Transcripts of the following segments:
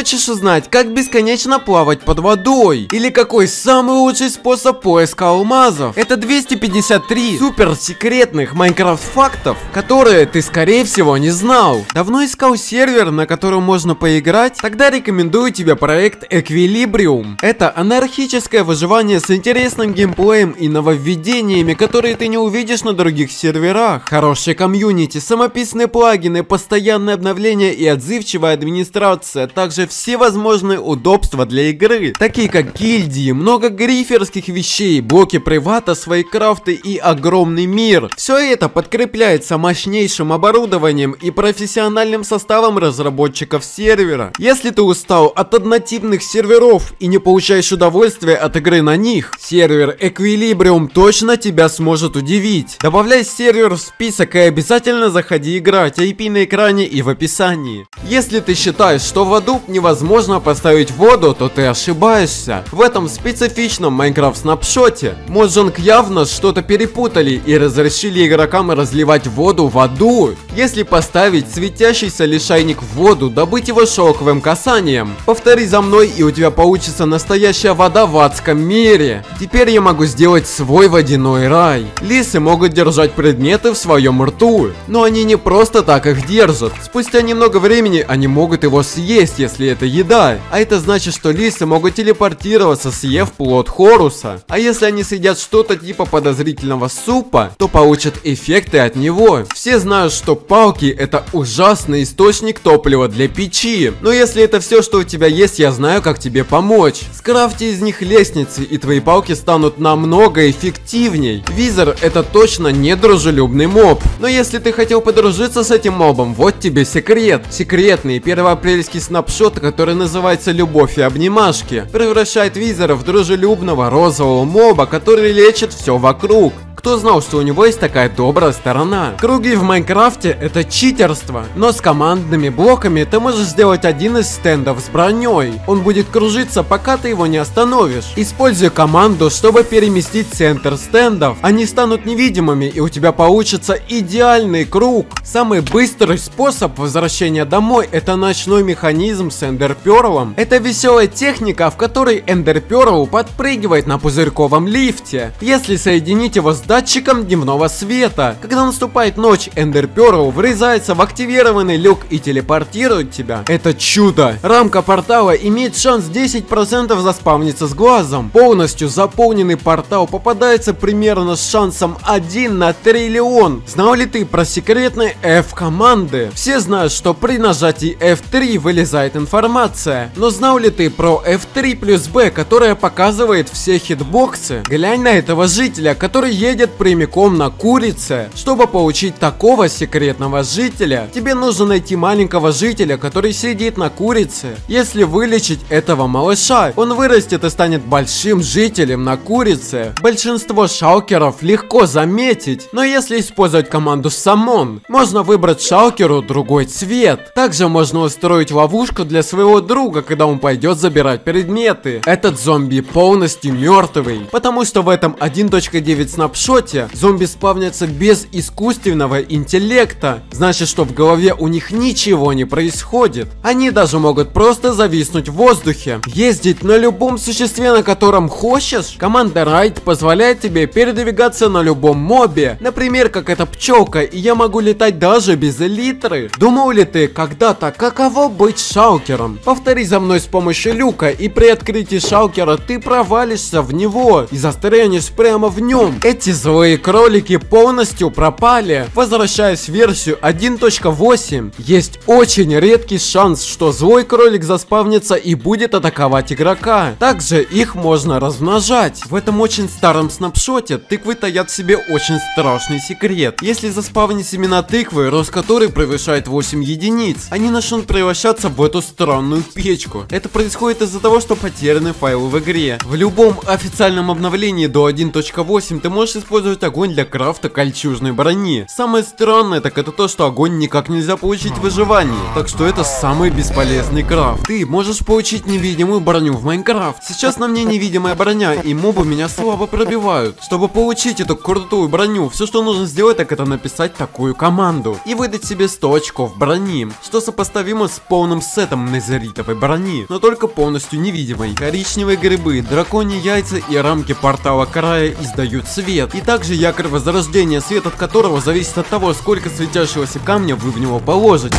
Хочешь узнать, как бесконечно плавать под водой? Или какой самый лучший способ поиска алмазов? Это 253 супер секретных Майнкрафт фактов, которые ты скорее всего не знал. Давно искал сервер, на котором можно поиграть? Тогда рекомендую тебе проект Equilibrium. Это анархическое выживание с интересным геймплеем и нововведениями, которые ты не увидишь на других серверах. Хороший комьюнити, самописные плагины, постоянное обновление и отзывчивая администрация, также все возможные удобства для игры, такие как гильдии, много гриферских вещей, блоки привата, свои крафты и огромный мир. Все это подкрепляется мощнейшим оборудованием и профессиональным составом разработчиков сервера. Если ты устал от однотипных серверов и не получаешь удовольствия от игры на них, сервер Equilibrium точно тебя сможет удивить. Добавляй сервер в список и обязательно заходи играть, IP на экране и в описании. Если ты считаешь, что в аду невозможно поставить воду, то ты ошибаешься. В этом специфичном Майнкрафт снапшоте Mojang явно что-то перепутали и разрешили игрокам разливать воду в аду. Если поставить светящийся лишайник в воду, добыть его шёлковым касанием. Повтори за мной и у тебя получится настоящая вода в адском мире. Теперь я могу сделать свой водяной рай. Лисы могут держать предметы в своем рту, но они не просто так их держат. Спустя немного времени они могут его съесть, если это еда. А это значит, что лисы могут телепортироваться, съев плод Хоруса. А если они съедят что-то типа подозрительного супа, то получат эффекты от него. Все знают, что палки это ужасный источник топлива для печи. Но если это все, что у тебя есть, я знаю, как тебе помочь. Скрафти из них лестницы, и твои палки станут намного эффективней. Визор это точно не дружелюбный моб. Но если ты хотел подружиться с этим мобом, вот тебе секрет. Секретный первоапрельский снапшот, который называется «Любовь и обнимашки», превращает Визора в дружелюбного розового моба, который лечит все вокруг. Кто знал, что у него есть такая добрая сторона? Круги в Майнкрафте это читерство, но с командными блоками ты можешь сделать один из стендов с броней. Он будет кружиться, пока ты его не остановишь. Используй команду, чтобы переместить центр стендов. Они станут невидимыми и у тебя получится идеальный круг. Самый быстрый способ возвращения домой это ночной механизм с эндерперлом. Это веселая техника, в которой эндерперл подпрыгивает на пузырьковом лифте. Если соединить его с датчиком дневного света. Когда наступает ночь, Эндер Перл врезается в активированный люк и телепортирует тебя. Это чудо! Рамка портала имеет шанс 10% заспавниться с глазом. Полностью заполненный портал попадается примерно с шансом 1 на триллион. Знал ли ты про секретные F-команды? Все знают, что при нажатии F3 вылезает информация. Но знал ли ты про F3 плюс B, которая показывает все хитбоксы? Глянь на этого жителя, который едет прямиком на курице. Чтобы получить такого секретного жителя, тебе нужно найти маленького жителя, который сидит на курице. Если вылечить этого малыша, он вырастет и станет большим жителем на курице. Большинство шалкеров легко заметить, но если использовать команду Самон, можно выбрать шалкеру другой цвет. Также можно устроить ловушку для своего друга, когда он пойдет забирать предметы. Этот зомби полностью мертвый, потому что в этом 1.9 снапшоте зомби спавнятся без искусственного интеллекта. Значит, что в голове у них ничего не происходит. Они даже могут просто зависнуть в воздухе. Ездить на любом существе, на котором хочешь. Команда Райд позволяет тебе передвигаться на любом мобе. Например, как эта пчелка, и я могу летать даже без элитры. Думал ли ты когда-то, каково быть шалкером? Повтори за мной с помощью люка, и при открытии шалкера ты провалишься в него и застрянешь прямо в нем. Эти злые кролики полностью пропали. Возвращаясь в версию 1.8, есть очень редкий шанс, что злой кролик заспавнится и будет атаковать игрока. Также их можно размножать. В этом очень старом снапшоте тыквы таят в себе очень страшный секрет. Если заспавнить семена тыквы, рост которой превышает 8 единиц, они начнут превращаться в эту странную печку. Это происходит из-за того, что потеряны файлы в игре. В любом официальном обновлении до 1.8 ты можешь использовать огонь для крафта кольчужной брони. Самое странное, так это то, что огонь никак нельзя получить в выживании. Так что это самый бесполезный крафт. Ты можешь получить невидимую броню в Майнкрафт. Сейчас на мне невидимая броня, и мобы меня слабо пробивают. Чтобы получить эту крутую броню, все, что нужно сделать, так это написать такую команду. И выдать себе 100 очков брони, что сопоставимо с полным сетом незеритовой брони, но только полностью невидимой. Коричневые грибы, драконьи яйца и рамки портала края издают свет. И также якорь возрождения, свет от которого зависит от того, сколько светящегося камня вы в него положите.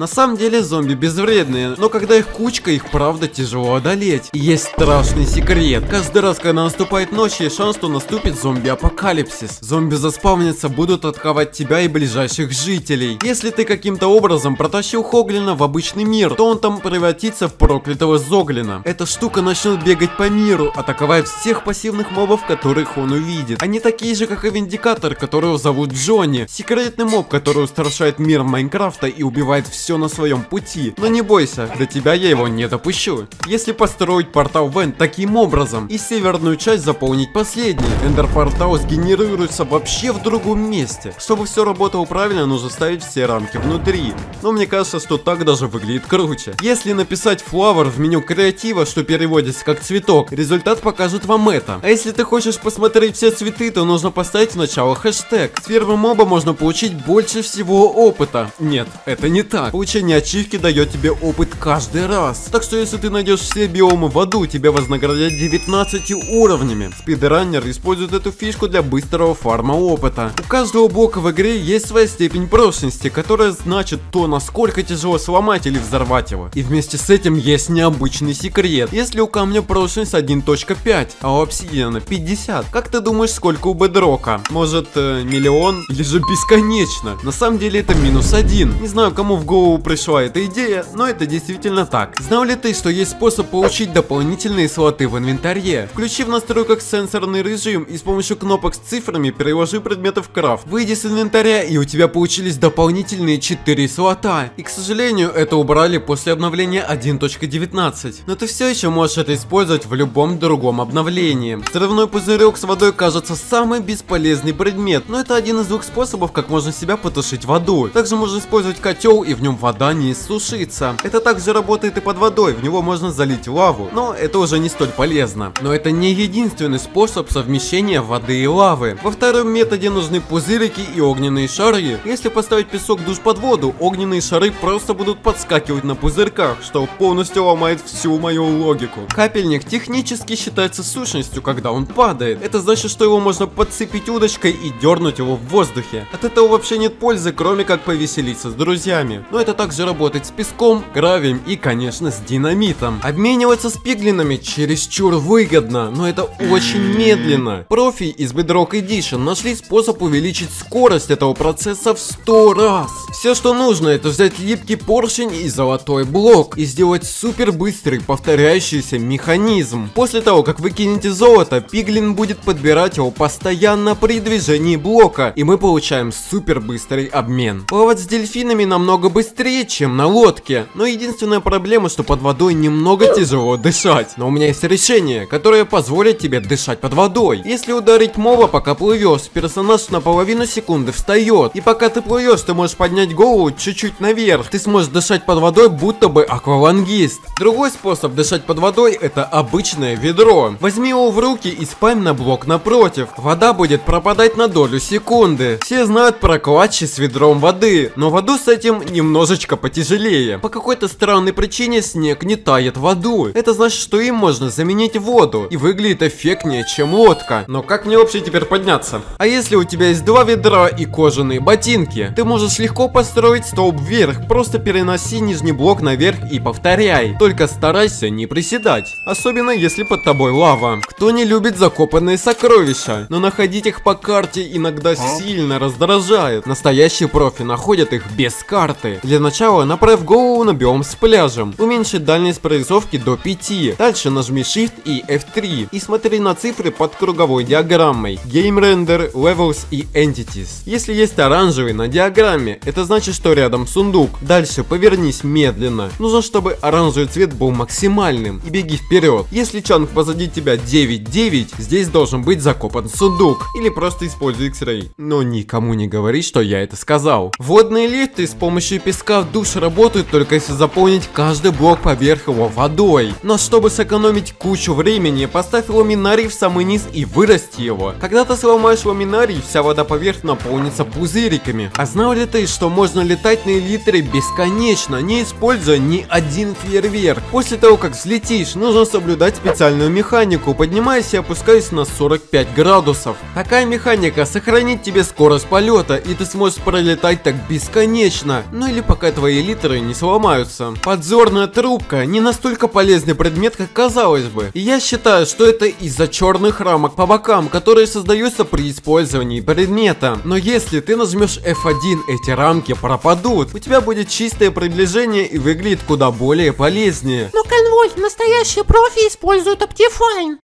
На самом деле зомби безвредные, но когда их кучка, их правда тяжело одолеть. Есть страшный секрет. Каждый раз, когда наступает ночь, есть шанс, что наступит зомби-апокалипсис. Зомби заспавнятся, будут атаковать тебя и ближайших жителей. Если ты каким-то образом протащил Хоглина в обычный мир, то он там превратится в проклятого Зоглина. Эта штука начнет бегать по миру, атаковать всех пассивных мобов, которых он увидит. Они такие же, как и Виндикатор, которого зовут Джонни. Секретный моб, который устрашает мир Майнкрафта и убивает все все на своем пути. Но не бойся, до тебя я его не допущу. Если построить портал в Энд таким образом и северную часть заполнить последней, эндер-портал сгенерируется вообще в другом месте. Чтобы все работало правильно, нужно ставить все рамки внутри. Но мне кажется, что так даже выглядит круче. Если написать flower в меню креатива, что переводится как цветок, результат покажет вам это. А если ты хочешь посмотреть все цветы, то нужно поставить сначала хэштег. С первого моба можно получить больше всего опыта. Нет, это не так. Получение ачивки дает тебе опыт каждый раз. Так что если ты найдешь все биомы в аду, тебя вознаградят 19 уровнями. Спидранер использует эту фишку для быстрого фарма опыта. У каждого блока в игре есть своя степень прочности, которая значит то, насколько тяжело сломать или взорвать его. И вместе с этим есть необычный секрет. Если у камня прочность 1.5, а у обсидиана 50, как ты думаешь, сколько у бедрока? Может, э, миллион? Или же бесконечно? На самом деле это минус один. Не знаю, кому в голову голову пришла эта идея, но это действительно так. Знал ли ты, что есть способ получить дополнительные слоты в инвентаре? Включи в настройках сенсорный режим и с помощью кнопок с цифрами переложи предметы в крафт. Выйди с инвентаря и у тебя получились дополнительные 4 слота. И к сожалению, это убрали после обновления 1.19. Но ты все еще можешь это использовать в любом другом обновлении. Взрывной пузырек с водой кажется самый бесполезный предмет, но это один из двух способов, как можно себя потушить водой. Также можно использовать котел и в нем вода не иссушится. Это также работает и под водой, в него можно залить лаву, но это уже не столь полезно. Но это не единственный способ совмещения воды и лавы. Во втором методе нужны пузырики и огненные шары. Если поставить песок душ под воду, огненные шары просто будут подскакивать на пузырьках, что полностью ломает всю мою логику. Капельник технически считается сущностью, когда он падает. Это значит, что его можно подцепить удочкой и дернуть его в воздухе. От этого вообще нет пользы, кроме как повеселиться с друзьями. Но это также работать с песком, гравием и, конечно, с динамитом. Обмениваться с пиглинами чересчур выгодно, но это очень медленно. Профи из Bedrock Edition нашли способ увеличить скорость этого процесса в 100 раз. Все, что нужно, это взять липкий поршень и золотой блок и сделать супер быстрый повторяющийся механизм. После того, как вы кинете золото, пиглин будет подбирать его постоянно при движении блока, и мы получаем супер быстрый обмен. Плавать с дельфинами намного быстрее быстрее, чем на лодке. Но единственная проблема, что под водой немного тяжело дышать. Но у меня есть решение, которое позволит тебе дышать под водой. Если ударить моба, пока плывешь, персонаж на половину секунды встает. И пока ты плывешь, ты можешь поднять голову чуть-чуть наверх. Ты сможешь дышать под водой, будто бы аквалангист. Другой способ дышать под водой это обычное ведро. Возьми его в руки и спамь на блок напротив. Вода будет пропадать на долю секунды. Все знают про клатчи с ведром воды, но воду с этим немножко немножечко потяжелее. По какой-то странной причине снег не тает водой. Это значит, что им можно заменить воду. И выглядит эффектнее, чем лодка. Но как мне вообще теперь подняться? А если у тебя есть два ведра и кожаные ботинки? Ты можешь легко построить столб вверх. Просто переноси нижний блок наверх и повторяй. Только старайся не приседать. Особенно если под тобой лава. Кто не любит закопанные сокровища? Но находить их по карте иногда сильно раздражает. Настоящие профи находят их без карты. Для начала направь голову на биом с пляжем. Уменьши дальность прорисовки до 5. Дальше нажми Shift и F3 и смотри на цифры под круговой диаграммой. Game Render, Levels и Entities. Если есть оранжевый на диаграмме, это значит, что рядом сундук. Дальше повернись медленно. Нужно, чтобы оранжевый цвет был максимальным. И беги вперед. Если чанг позади тебя 9-9, здесь должен быть закопан сундук. Или просто используй X-Ray. Но никому не говори, что я это сказал. Водные лифты с помощью песка в душ работают только если заполнить каждый блок поверх его водой. Но чтобы сэкономить кучу времени, поставь ламинарий в самый низ и вырасти его. Когда ты сломаешь ламинарий, вся вода поверх наполнится пузыриками. А знал ли ты, что можно летать на элитре бесконечно, не используя ни один фейерверк? После того, как взлетишь, нужно соблюдать специальную механику, поднимаясь и опускаясь на 45 градусов. Такая механика сохранит тебе скорость полета, и ты сможешь пролетать так бесконечно. Ну или пока твои литры не сломаются. Подзорная трубка не настолько полезный предмет, как казалось бы. И я считаю, что это из-за черных рамок по бокам, которые создаются при использовании предмета. Но если ты нажмешь F1, эти рамки пропадут. У тебя будет чистое приближение и выглядит куда более полезнее. Но конвой, настоящие профи используют Optifine.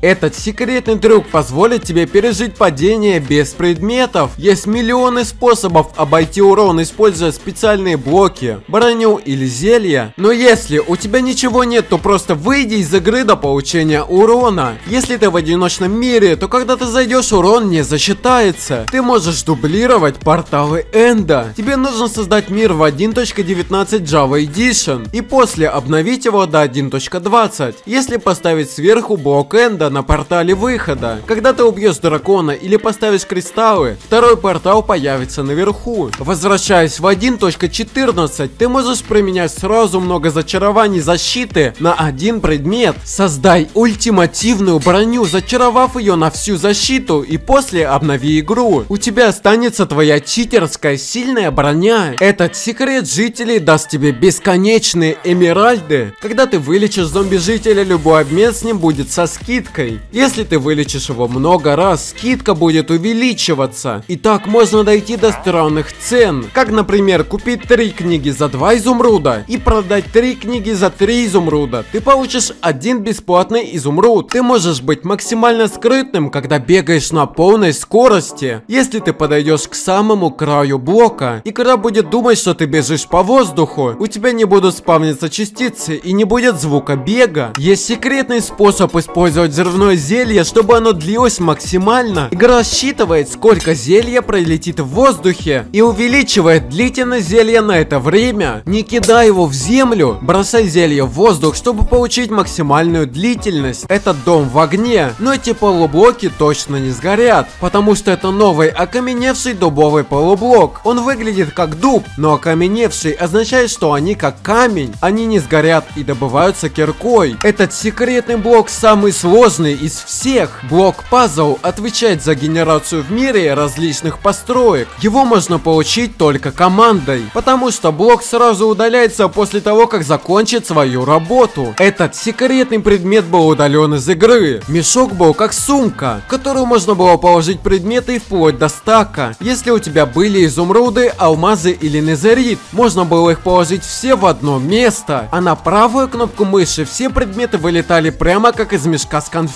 Этот секретный трюк позволит тебе пережить падение без предметов. Есть миллионы способов обойти урон, используя специальные блоки, броню или зелья. Но если у тебя ничего нет, то просто выйди из игры до получения урона. Если ты в одиночном мире, то когда ты зайдешь, урон не засчитается. Ты можешь дублировать порталы Энда. Тебе нужно создать мир в 1.19 Java Edition и после обновить его до 1.20. Если поставить сверху блок Энда на портале выхода. Когда ты убьешь дракона или поставишь кристаллы, второй портал появится наверху. Возвращаясь в 1.14, ты можешь применять сразу много зачарований защиты на один предмет. Создай ультимативную броню, зачаровав ее на всю защиту и после обнови игру. У тебя останется твоя читерская сильная броня. Этот секрет жителей даст тебе бесконечные эмеральды. Когда ты вылечишь зомби-жителя, любой обмен с ним будет со скидкой. Если ты вылечишь его много раз, скидка будет увеличиваться. И так можно дойти до странных цен. Как, например, купить 3 книги за 2 изумруда и продать 3 книги за 3 изумруда. Ты получишь один бесплатный изумруд. Ты можешь быть максимально скрытным, когда бегаешь на полной скорости. Если ты подойдешь к самому краю блока, игра будет думать, что ты бежишь по воздуху. У тебя не будут спавниться частицы и не будет звука бега. Есть секретный способ использовать взрывное зелье, чтобы оно длилось максимально. Игра рассчитывает, сколько зелья пролетит в воздухе и увеличивает длительность зелья на это время. Не кидай его в землю, бросай зелье в воздух, чтобы получить максимальную длительность. Это дом в огне, но эти полублоки точно не сгорят, потому что это новый окаменевший дубовый полублок. Он выглядит как дуб, но окаменевший означает, что они как камень. Они не сгорят и добываются киркой. Этот секретный блок самый сложный из всех. Блок пазл отвечает за генерацию в мире различных построек. Его можно получить только командой, потому что блок сразу удаляется после того, как закончит свою работу. Этот секретный предмет был удален из игры. Мешок был как сумка, в которую можно было положить предметы вплоть до стака. Если у тебя были изумруды, алмазы или незерит, можно было их положить все в одно место. А на правую кнопку мыши все предметы вылетали прямо как из мешка с конфетами.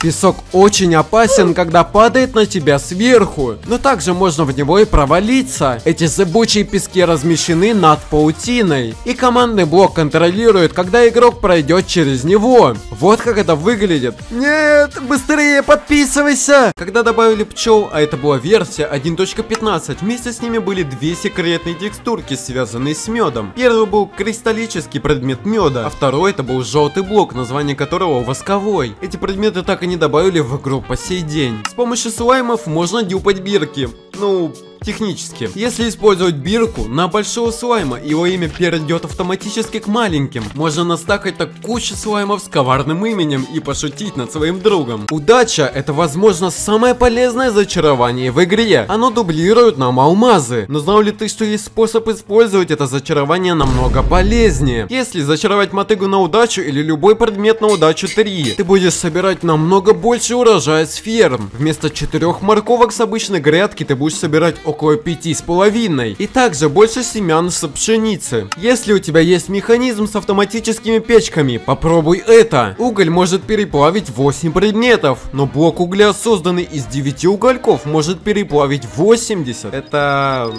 Песок очень опасен, когда падает на тебя сверху, но также можно в него и провалиться. Эти зыбучие пески размещены над паутиной, и командный блок контролирует, когда игрок пройдет через него. Вот как это выглядит. Нет, быстрее подписывайся! Когда добавили пчел, а это была версия 1.15, вместе с ними были две секретные текстурки, связанные с медом. Первый был кристаллический предмет меда, а второй это был желтый блок, название которого восковой. Эти предметы так и не добавили в игру по сей день. С помощью слаймов можно дюпать бирки. Ну, технически. Если использовать бирку на большого слайма, его имя перейдет автоматически к маленьким. Можно настакать так кучу слаймов с коварным именем и пошутить над своим другом. Удача это возможно самое полезное зачарование в игре. Оно дублирует нам алмазы. Но знал ли ты, что есть способ использовать это зачарование намного полезнее? Если зачаровать мотыгу на удачу или любой предмет на удачу 3, ты будешь собирать намного больше урожая с ферм. Вместо 4 морковок с обычной грядки ты будешь собирать около пяти с половиной. И также больше семян с пшеницы. Если у тебя есть механизм с автоматическими печками, попробуй это. Уголь может переплавить 8 предметов, но блок угля, созданный из 9 угольков, может переплавить 80. Это...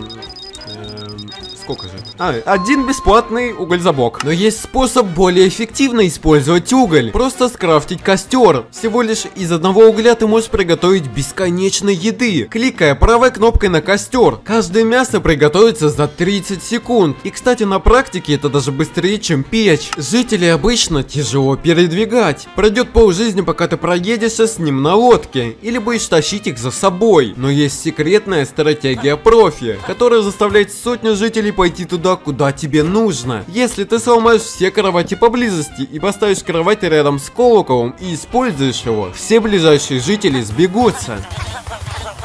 эм, Сколько же? А, один бесплатный угользабок. Но есть способ более эффективно использовать уголь. Просто скрафтить костер. Всего лишь из одного угля ты можешь приготовить бесконечно еды. Кликая правой кнопкой на костер. Каждое мясо приготовится за 30 секунд. И, кстати, на практике это даже быстрее, чем печь. Жители обычно тяжело передвигать. Пройдет полжизни, пока ты проедешься с ним на лодке. Или будешь тащить их за собой. Но есть секретная стратегия профи, которая заставляет сотню жителей пойти туда, куда тебе нужно. Если ты сломаешь все кровати поблизости и поставишь кровать рядом с колоколом и используешь его, все ближайшие жители сбегутся.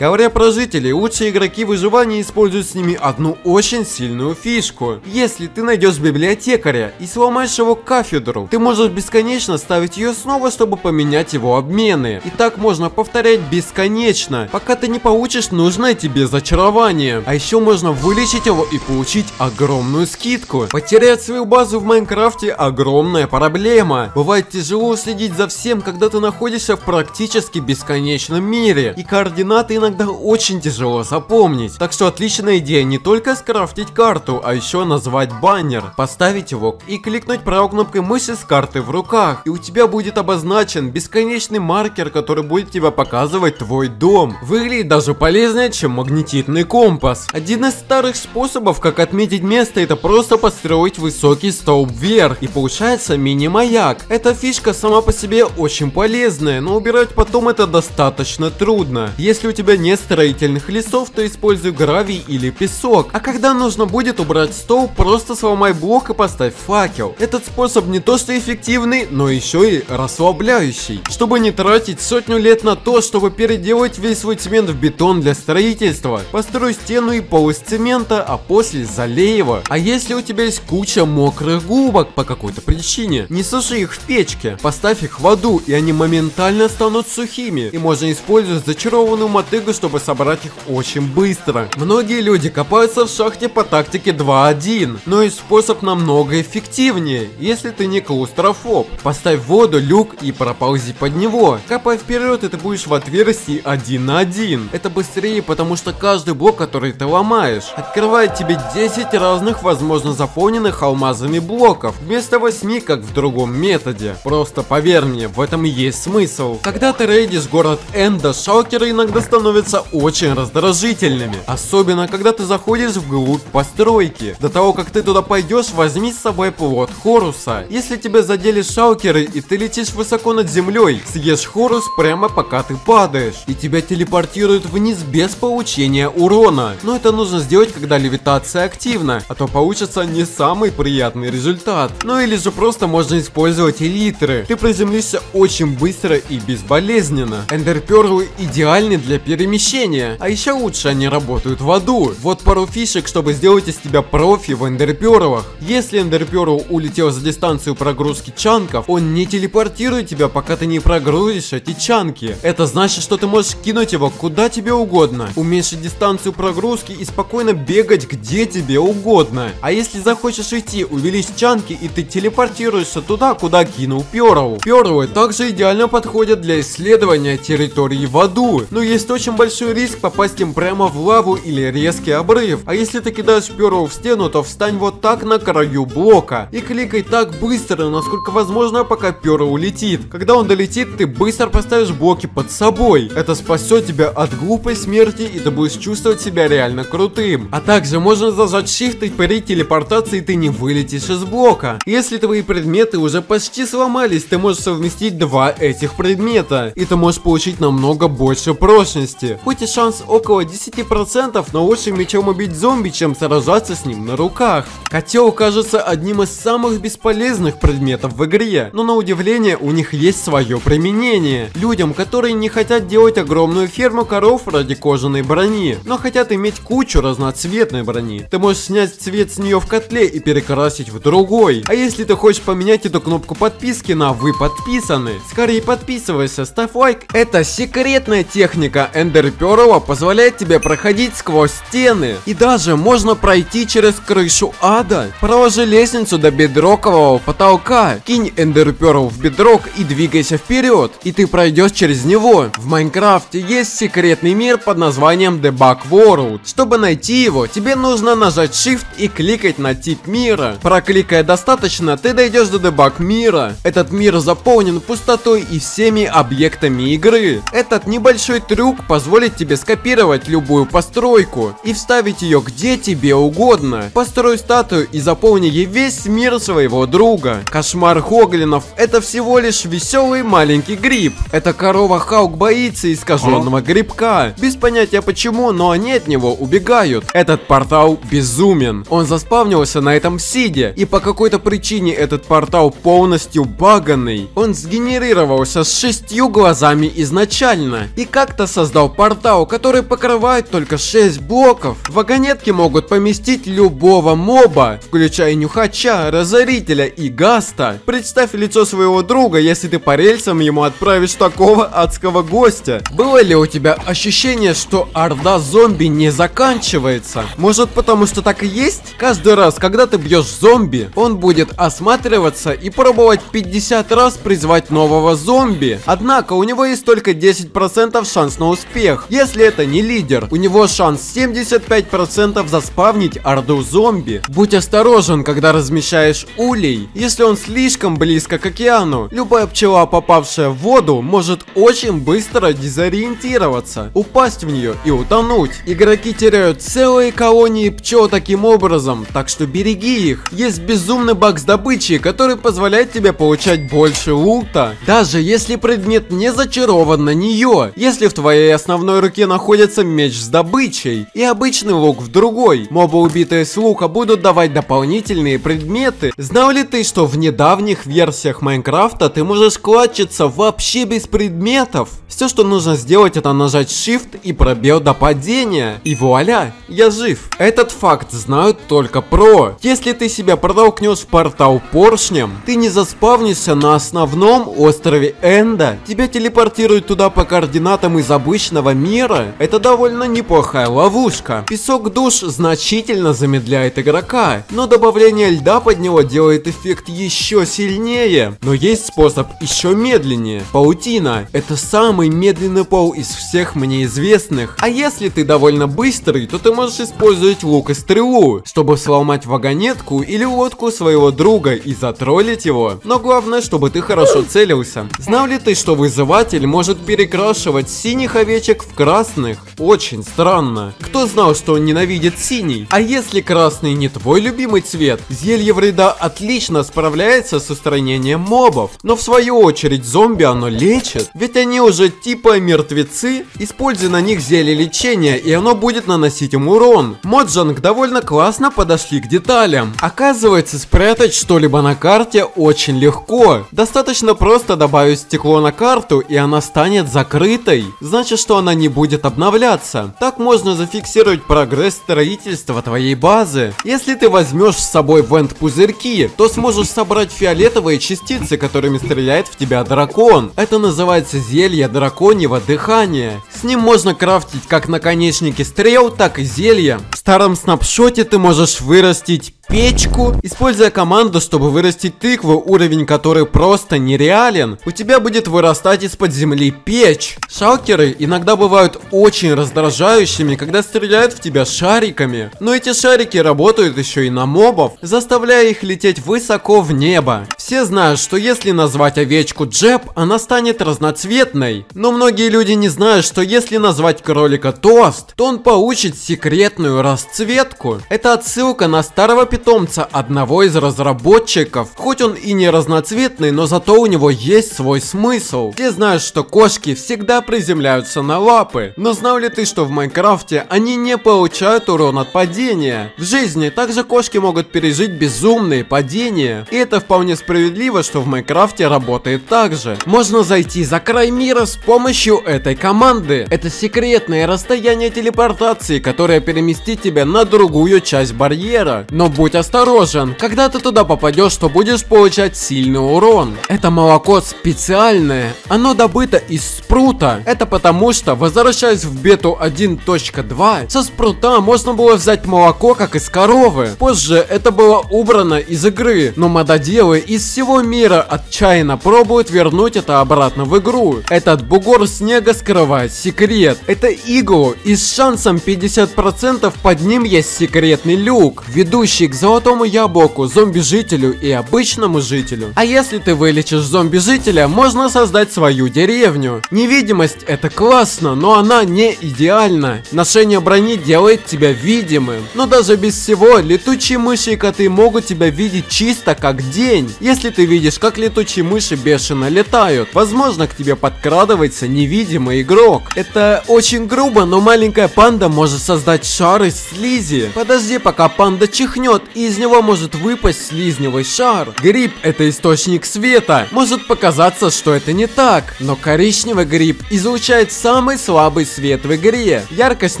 Говоря про жителей, лучшие игроки выживания используют с ними одну очень сильную фишку. Если ты найдешь библиотекаря и сломаешь его кафедру, ты можешь бесконечно ставить ее снова, чтобы поменять его обмены. И так можно повторять бесконечно, пока ты не получишь нужное тебе зачарование. А еще можно вылечить его и получить огромную скидку. Потерять свою базу в Майнкрафте огромная проблема. Бывает тяжело следить за всем, когда ты находишься в практически бесконечном мире. И координаты иногда очень тяжело запомнить. Так что отличная идея не только скрафтить карту, а еще назвать баннер, поставить его и кликнуть правой кнопкой мыши с карты в руках. И у тебя будет обозначен бесконечный маркер, который будет тебе показывать твой дом. Выглядит даже полезнее, чем магнетитный компас. Один из старых способов, как отметить место, это просто построить высокий столб вверх. И получается мини-маяк. Эта фишка сама по себе очень полезная, но убирать потом это достаточно трудно. Если у тебя нет строительных лесов, то используй гравий или песок. А когда нужно будет убрать стол, просто сломай блок и поставь факел. Этот способ не то что эффективный, но еще и расслабляющий. Чтобы не тратить сотню лет на то, чтобы переделать весь свой цемент в бетон для строительства, построй стену и пол из цемента, а после залей. А если у тебя есть куча мокрых губок по какой-то причине, не суши их в печке, поставь их в воду, и они моментально станут сухими. И можно использовать зачарованную мотыгу, чтобы собрать их очень быстро. Многие люди копаются в шахте по тактике 2-1, но и способ намного эффективнее, если ты не клаустрофоб. Поставь в воду люк и проползи под него. Копай вперед, и ты будешь в отверстии 1 на 1. Это быстрее, потому что каждый блок, который ты ломаешь, открывает тебе 10 разных, возможно, заполненных алмазами блоков, вместо 8, как в другом методе. Просто поверь мне, в этом и есть смысл. Когда ты рейдишь город Энда, шалкеры иногда становятся очень раздражительными. Особенно, когда ты заходишь вглубь постройки. До того, как ты туда пойдешь, возьми с собой плод Хоруса. Если тебя задели шалкеры и ты летишь высоко над землей, съешь Хорус прямо пока ты падаешь. И тебя телепортируют вниз без получения урона. Но это нужно сделать, когда левитация активна, а то получится не самый приятный результат. Ну или же просто можно использовать элитры. Ты приземлишься очень быстро и безболезненно. Эндерперлы идеальны для перемещения, а еще лучше они работают в аду. Вот пару фишек, чтобы сделать из тебя профи в эндерперлах. Если эндерперл улетел за дистанцию прогрузки чанков, он не телепортирует тебя, пока ты не прогрузишь эти чанки. Это значит, что ты можешь кинуть его куда тебе угодно, уменьшить дистанцию прогрузки и спокойно бегать где тебе угодно. А если захочешь идти, увеличь чанки и ты телепортируешься туда, куда кинул Перл. Перлы также идеально подходят для исследования территории в аду, но есть очень большой риск попасть им прямо в лаву или резкий обрыв. А если ты кидаешь Перл в стену, то встань вот так на краю блока и кликай так быстро, насколько возможно, пока Перл улетит. Когда он долетит, ты быстро поставишь блоки под собой. Это спасет тебя от глупой смерти и ты будешь чувствовать себя реально крутым. А также можно зажать Shift и при телепортации ты не вылетишь из блока. Если твои предметы уже почти сломались, ты можешь совместить два этих предмета. И ты можешь получить намного больше прочности. Хоть и шанс около 10%, но лучше мечом убить зомби, чем сражаться с ним на руках. Котел кажется одним из самых бесполезных предметов в игре, но на удивление у них есть свое применение. Людям, которые не хотят делать огромную ферму коров ради кожаной брони, но хотят иметь кучу разноцветной брони. Ты можешь снять цвет с нее в котле и перекрасить в другой. А если ты хочешь поменять эту кнопку подписки на «Вы подписаны», скорее подписывайся, ставь лайк. Это секретная техника Эндер Перла позволяет тебе проходить сквозь стены. И даже можно пройти через крышу ада. Проложи лестницу до бедрокового потолка. Кинь Эндер в бедрок и двигайся вперед. И ты пройдешь через него. В Майнкрафте есть секретный мир под названием The Bug World. Чтобы найти его, тебе нужно нажать Shift и кликать на тип мира. Прокликая достаточно, ты дойдешь до дебаг мира. Этот мир заполнен пустотой и всеми объектами игры. Этот небольшой трюк позволит тебе скопировать любую постройку и вставить ее где тебе угодно. Построй статую и заполни ей весь мир своего друга. Кошмар Хоглинов это всего лишь веселый маленький гриб. Эта корова Хаук боится искаженного грибка. Без понятия почему, но они от него убегают. Этот портал безумен. Он заспавнился на этом сиде, и по какой-то причине этот портал полностью баганный. Он сгенерировался с шестью глазами изначально, и как-то создал портал, который покрывает только 6 блоков. Вагонетки могут поместить любого моба, включая Нюхача, Разорителя и Гаста. Представь лицо своего друга, если ты по рельсам ему отправишь такого адского гостя. Было ли у тебя ощущение, что орда зомби не заканчивается? Может потому что так и есть? Каждый раз, когда ты бьешь зомби, он будет осматриваться и пробовать 50 раз призвать нового зомби. Однако у него есть только 10% шанс на успех. Если это не лидер, у него шанс 75% заспавнить орду зомби. Будь осторожен, когда размещаешь улей. Если он слишком близко к океану, любая пчела, попавшая в воду, может очень быстро дезориентироваться, упасть в нее и утонуть. Игроки теряют целые колонии пчел таким образом, так что береги их. Есть безумный баг с добычей, который позволяет тебе получать больше лута. Даже если предмет не зачарован на нее. Если в твоей основной руке находится меч с добычей и обычный лук в другой. Мобы, убитые с лука, будут давать дополнительные предметы. Знал ли ты, что в недавних версиях Майнкрафта ты можешь клатчиться вообще без предметов? Все, что нужно сделать, это нажать Shift и пробел до падения. И вуаля, я жив. Этот факт знают только про. Если ты себя протолкнешь в портал поршнем, ты не заспавнишься на основном острове Энда. Тебя телепортируют туда по координатам из обычного мира. Это довольно неплохая ловушка. Песок душ значительно замедляет игрока, но добавление льда под него делает эффект еще сильнее. Но есть способ еще медленнее. Паутина. Это самый медленный пол из всех мне известных. А если ты довольно быстрый, то ты можешь использовать лук стрелу, чтобы сломать вагонетку или лодку своего друга и затроллить его. Но главное, чтобы ты хорошо целился. Знал ли ты, что вызыватель может перекрашивать синих овечек в красных? Очень странно. Кто знал, что он ненавидит синий? А если красный не твой любимый цвет, зелье вреда отлично справляется с устранением мобов. Но в свою очередь зомби оно лечит. Ведь они уже типа мертвецы. Используй на них зелье лечения, и оно будет наносить им урон. Моджанг довольно классно подошли к деталям. Оказывается, спрятать что-либо на карте очень легко. Достаточно просто добавить стекло на карту, и она станет закрытой. Значит, что она не будет обновляться. Так можно зафиксировать прогресс строительства твоей базы. Если ты возьмешь с собой вент-пузырьки, то сможешь собрать фиолетовые частицы, которыми стреляет в тебя дракон. Это называется зелье драконьего дыхания. С ним можно крафтить как наконечники стрел, так и зелья. В старом снапшоте ты можешь вырастить печку, используя команду, чтобы вырастить тыкву, уровень которой просто нереален, у тебя будет вырастать из-под земли печь. Шалкеры иногда бывают очень раздражающими, когда стреляют в тебя шариками. Но эти шарики работают еще и на мобов, заставляя их лететь высоко в небо. Все знают, что если назвать овечку Джеб, она станет разноцветной. Но многие люди не знают, что если назвать кролика Тост, то он получит секретную расцветку. Это отсылка на старого питомца одного из разработчиков. Хоть он и не разноцветный, но зато у него есть свой смысл. Все знают, что кошки всегда приземляются на лапы. Но знал ли ты, что в Майнкрафте они не получают урон от падения? В жизни также кошки могут пережить безумные падения. И это вполне справедливо, что в Майнкрафте работает так же. Можно зайти за край мира с помощью этой команды. Это секретное расстояние телепортации, которое переместит тебя на другую часть барьера. Но будь осторожен, когда ты туда попадешь, то будешь получать сильный урон. Это молоко специальное, оно добыто из спрута. Это потому что, возвращаясь в бету 1.2, со спрута можно было взять молоко как из коровы. Позже это было убрано из игры, но мододелы из всего мира отчаянно пробуют вернуть это обратно в игру. Этот бугор снега скрывает секрет. Это иглу и с шансом 50% под ним есть секретный люк, ведущий к золотому яблоку, зомби-жителю и обычному жителю. А если ты вылечишь зомби-жителя, можно создать свою деревню. Невидимость это классно, но она не идеальна. Ношение брони делает тебя видимым. Но даже без всего, летучие мыши и коты могут тебя видеть чисто как день. Если ты видишь, как летучие мыши бешено летают, возможно к тебе подкрадывается невидимый игрок. Это очень грубо, но маленькая панда может создать шар из слизи. Подожди, пока панда чихнет, и из него может выпасть слизневый шар. Гриб это источник света. Может показаться, что это не так, но коричневый гриб излучает самый слабый свет в игре. Яркость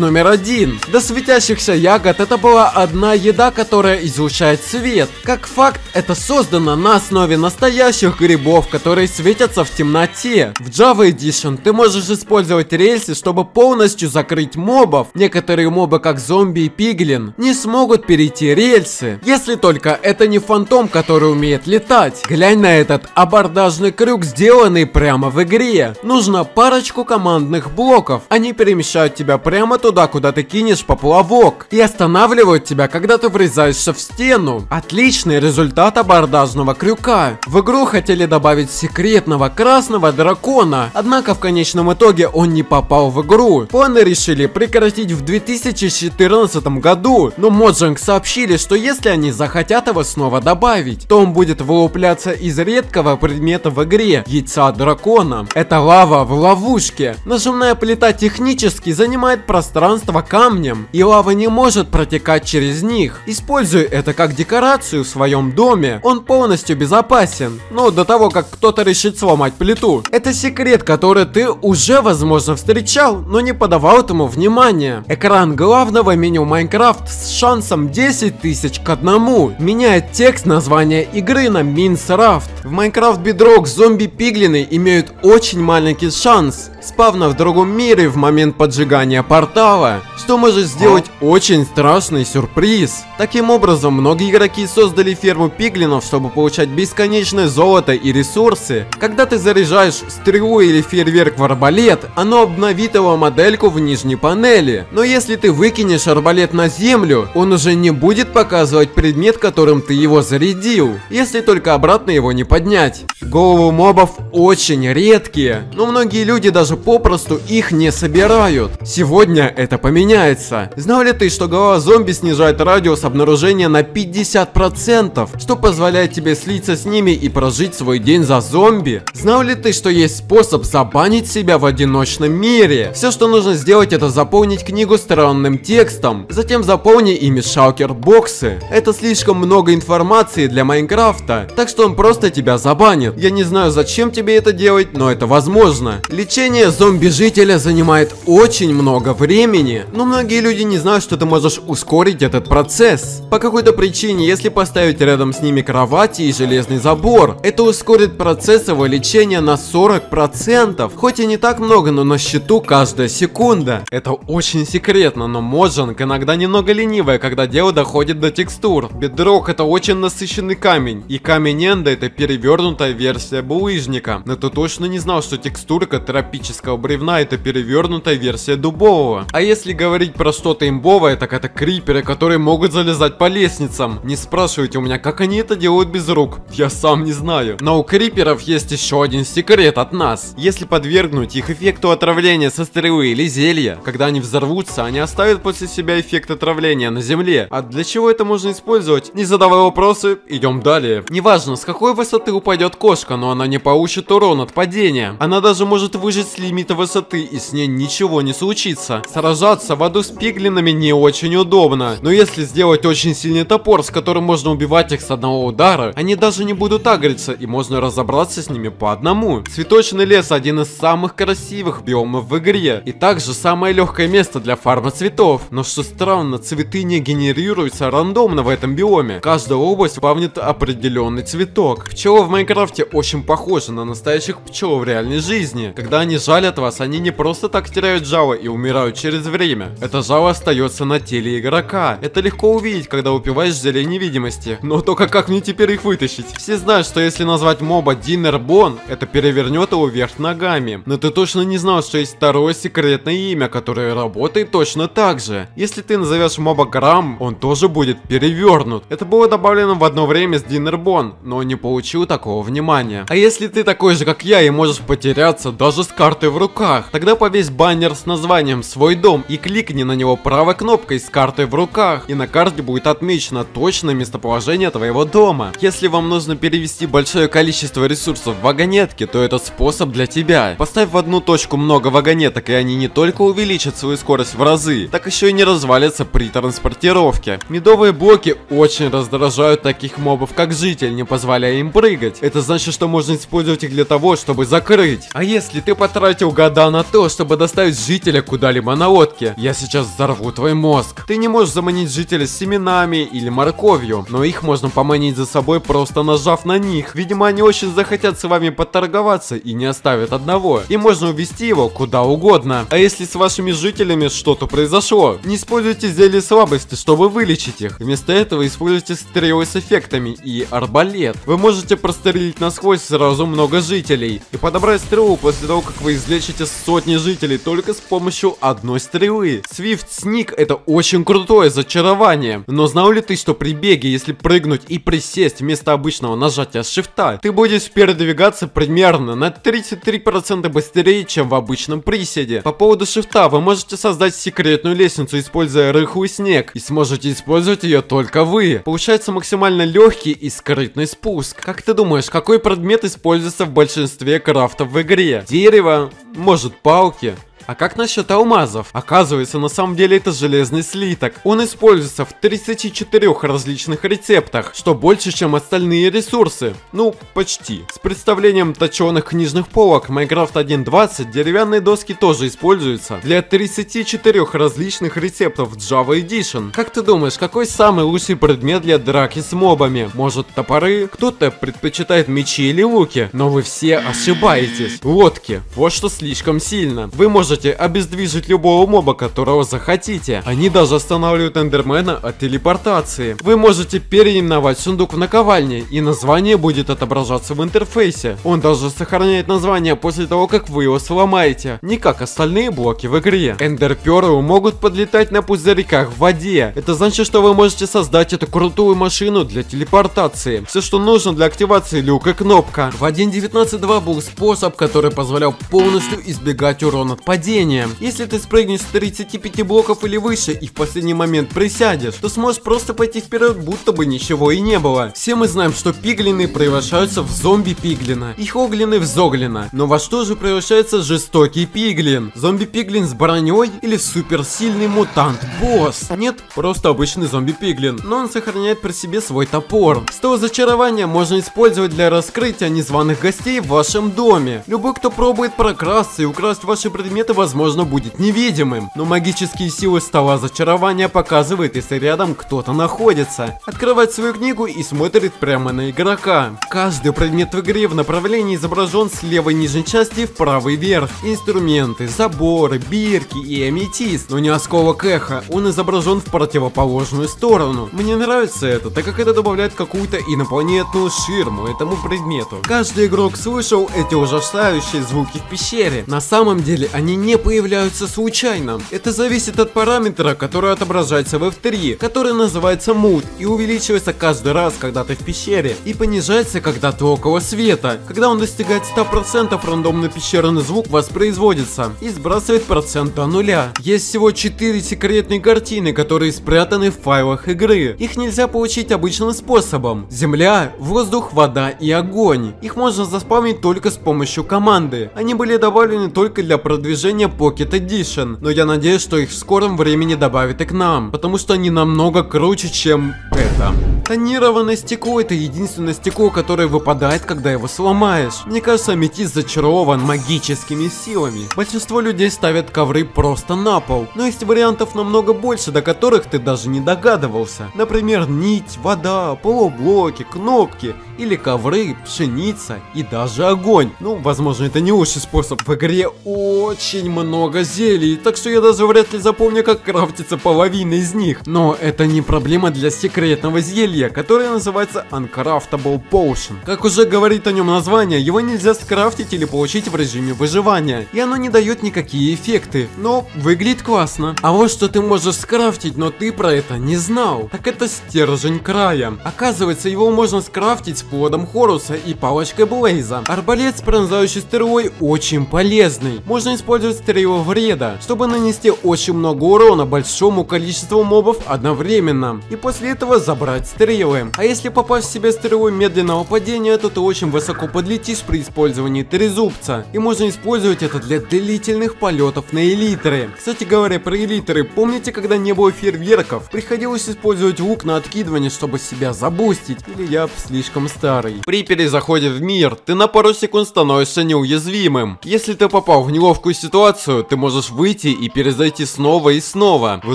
номер один. До светящихся ягод это была одна еда, которая излучает свет. Как факт, это создано на основе настоящих грибов, которые светятся в темноте. В Java Edition ты можешь использовать рельсы, чтобы полностью закрыть мобов. Некоторые мобы, как зомби и пиглин, не смогут перейти рельсы, если только это не фантом, который умеет летать. Глянь на этот абордажный крюк, сделанный прямо в игре. Нужно парочку командных блоков. Они перемещают тебя прямо туда, куда ты кинешь поплавок. И останавливают тебя, когда ты врезаешься в стену. Отличный результат абордажного крюка. В игру хотели добавить секретного красного дракона, однако в конечном итоге он не попал в игру. Планы решили прекратить в 2014 году, но Mojang сообщили, что если они захотят его снова добавить, то он будет вылупляться из редкого предмета в игре – яйца дракона. Это лава в ловушке. Нажимная плита технически занимает пространство камнем, и лава не может протекать через них. Используй это как декорацию в своем доме, он полностью безопасен. Но до того, как кто-то решит сломать плиту. Это секрет, который ты уже, возможно, встречал, но не подавал этому внимания. Экран главного меню Minecraft с шансом 10 тысяч к одному меняет текст названия игры на Minecraft. В Minecraft Bedrock зомби-пиглины имеют очень маленький шанс, спавна в другом мире в момент поджигания портала, что может сделать очень страшный сюрприз. Таким образом, многие игроки создали ферму пиглинов, чтобы получать бесконечное золото и ресурсы. Когда ты заряжаешь стрелу или фейерверк в арбалет, оно обновит его модельку в нижней панели. Но если ты выкинешь арбалет на землю, он уже не будет показывать предмет, которым ты его зарядил, если только обратно его не поднять. Головы мобов очень редкие, но многие люди даже попросту их не собирают. Сегодня это поменяется. Знал ли ты, что голова зомби снижает радиус обнаружения на 50%, что позволяет тебе слиться с ними и прожить свой день за зомби? Знал ли ты, что есть способ забанить себя в одиночном мире? Все, что нужно сделать, это заполнить книгу странным текстом, затем заполни ими шалкер-боксы. Это слишком много информации для Майнкрафта, так что он просто тебя забанит. Я не знаю, зачем тебе это делать, но это возможно. Лечение зомби-жителя занимает очень много времени, но многие люди не знают, что ты можешь ускорить этот процесс. По какой-то причине, если поставить рядом с ними кровати и железный забор, это ускорит процесс его лечения на 40%. Хоть и не так много, но на счету каждая секунда. Это очень секретно, но Mojang иногда немного ленивая, когда дело доходит до текстур. Бедрок это очень насыщенный камень, и камень Энда это перевернутая версия булыжника. Но ты точно не знал, что текстурка тропического бревна это перевернутая версия дубового. А если говорить про что-то имбовое, так это криперы, которые могут залезать по лестницам. Не спрашивайте у меня, как они это делают без рук. Я сам не знаю. Но у криперов есть еще один секрет от нас. Если подвергнуть их эффекту отравления со стрелы или зелья, когда они взорвутся, они оставят после себя эффект отравления на земле. А для чего это можно использовать? Не задавай вопросы, идем далее. Неважно, с какой высоты упадет кошка, но она не получит урон от падения. Она даже может выжить с лимита высоты, и с ней ничего не случится. Сражаться в аду с пиглинами не очень удобно. Но если сделать очень сильный топор, с которым можно убивать их с одного удара, они даже не будут агриться, и можно разобраться с ними по одному. Цветочный лес один из самых красивых биомов в игре, и также самое легкое место для фарма цветов. Но что странно, цветы не генерируются рандомно в этом биоме. Каждая область спавнит определенный цветок. Пчелы в Майнкрафте очень похожи на настоящих пчел в реальной жизни. Когда они жалят вас, они не просто так теряют жало и умирают через время. Это жало остается на теле игрока. Это легко увидеть, когда упиваешь зелье невидимости. Но только как мне теперь их вытащить? Все знают, что если назвать моба Диннербон, это перевернет его вверх ногами. Но ты точно не знал, что есть второе секретное имя, которое работает точно так же. Если ты назовешь моба Грамм, он тоже будет перевернут. Это было добавлено в одно время с Диннербон, но не получил такого внимания. А если ты такой же, как я, и можешь потеряться даже с картой в руках, тогда повесь баннер с названием «Свой дом» и кликни на него правой кнопкой с картой в руках, и на карте будет отмечено точное местоположение твоего дома. Если вам нужно перевести большое количество ресурсов в вагонетки, то это способ для тебя. Поставь в одну точку много вагонеток, и они не только увеличат свою скорость в разы, так еще и не развалятся при транспортировке. Медовые блоки очень раздражают таких мобов, как житель, не позволяя им прыгать. Это значит, что можно использовать их для того, чтобы закрыть. А если ты потратил года на то, чтобы доставить жителя куда-либо на лодке, я сейчас взорву твой мозг. Ты не можешь заманить жителя семенами или морковью, но их можно поманить за собой просто нажав на них. Видимо, они очень захотят с вами поторговаться и не оставят одного. И можно увести его куда угодно. А если с вашими жителями что-то произошло, не используйте зелье слабости, чтобы вылечить их. Вместо этого используйте стрелы с эффектами и арбалет. Вы можете прострелить насквозь сразу много жителей и подобрать стрелу после того, как вы излечите сотни жителей только с помощью одной стрелы. Swift Sneak это очень крутое зачарование. Но знал ли ты, что при беге, если прыгнуть и присесть вместо обычного нажатия шифта, ты будешь передвигаться примерно на 33% быстрее, чем в обычном приседе. По поводу шифта, вы можете создать секретную лестницу, используя рыхлый снег, и сможете использовать ее только вы. Получается максимально легкий и скрытный спуск. Как ты думаешь, какой предмет используется в большинстве крафтов в игре? Дерево? Может палки? А как насчет алмазов? Оказывается, на самом деле это железный слиток. Он используется в 34 различных рецептах, что больше, чем остальные ресурсы. Ну, почти. С представлением точеных книжных полок Minecraft 1.20 деревянные доски тоже используются для 34 различных рецептов Java Edition. Как ты думаешь, какой самый лучший предмет для драки с мобами? Может топоры? Кто-то предпочитает мечи или луки, но вы все ошибаетесь. Лодки. Вот что слишком сильно. Вы можете можете обездвижить любого моба, которого захотите. Они даже останавливают эндермена от телепортации. Вы можете переименовать сундук в наковальне, и название будет отображаться в интерфейсе. Он даже сохраняет название после того, как вы его сломаете. Не как остальные блоки в игре. Эндерперы могут подлетать на пузырьках в воде. Это значит, что вы можете создать эту крутую машину для телепортации. Все, что нужно для активации люка кнопка. В 1.19.2 был способ, который позволял полностью избегать урона от падения падения. Если ты спрыгнешь с 35 блоков или выше и в последний момент присядешь, то сможешь просто пойти вперед, будто бы ничего и не было. Все мы знаем, что пиглины превращаются в зомби-пиглина и хоглины в зоглина. Но во что же превращается жестокий пиглин? Зомби-пиглин с броней или суперсильный мутант-босс? Нет, просто обычный зомби-пиглин, но он сохраняет при себе свой топор. Стол зачарования можно использовать для раскрытия незваных гостей в вашем доме. Любой, кто пробует прокрасться и украсть ваши предметы возможно, будет невидимым. Но магические силы стола зачарования показывает, если рядом кто-то находится. Открывает свою книгу и смотрит прямо на игрока. Каждый предмет в игре в направлении изображен с левой нижней части в правый верх. Инструменты, заборы, бирки и аметист. Но не осколок эхо, он изображен в противоположную сторону. Мне нравится это, так как это добавляет какую-то инопланетную ширму этому предмету. Каждый игрок слышал эти ужасающие звуки в пещере. На самом деле они не появляются случайно. Это зависит от параметра, который отображается в F3, который называется Mood и увеличивается каждый раз, когда ты в пещере, и понижается, когда ты около света. Когда он достигает 100%, рандомный пещерный звук воспроизводится и сбрасывает процент до нуля. Есть всего 4 секретные картины, которые спрятаны в файлах игры. Их нельзя получить обычным способом. Земля, воздух, вода и огонь. Их можно заспамить только с помощью команды. Они были добавлены только для продвижения Pocket Edition, но я надеюсь, что их в скором времени добавят и к нам, потому что они намного круче, чем это. Тонированное стекло это единственное стекло, которое выпадает, когда его сломаешь. Мне кажется, аметист зачарован магическими силами. Большинство людей ставят ковры просто на пол, но есть вариантов намного больше, до которых ты даже не догадывался. Например, нить, вода, полублоки, кнопки или ковры, пшеница и даже огонь. Ну, возможно, это не лучший способ. В игре очень много зелий, так что я даже вряд ли запомню, как крафтится половина из них. Но это не проблема для секретного зелья, которое называется Uncraftable Potion. Как уже говорит о нем название, его нельзя скрафтить или получить в режиме выживания, и оно не дает никакие эффекты, но выглядит классно. А вот что ты можешь скрафтить, но ты про это не знал, так это стержень края. Оказывается, его можно скрафтить с плодом Хоруса и палочкой Блейза. Арбалет с пронзающей стрелой очень полезный. Можно использовать стрелу вреда, чтобы нанести очень много урона большому количеству мобов одновременно. И после этого забрать стрелы. А если попасть в себе стрелой медленного падения, то ты очень высоко подлетишь при использовании трезубца. И можно использовать это для длительных полетов на элитры. Кстати говоря, про элитры, помните, когда не было фейерверков? Приходилось использовать лук на откидывание, чтобы себя забустить. Или я слишком старый. При перезаходе в мир, ты на пару секунд становишься неуязвимым. Если ты попал в неловкую ситуацию, ты можешь выйти и перезайти снова и снова. В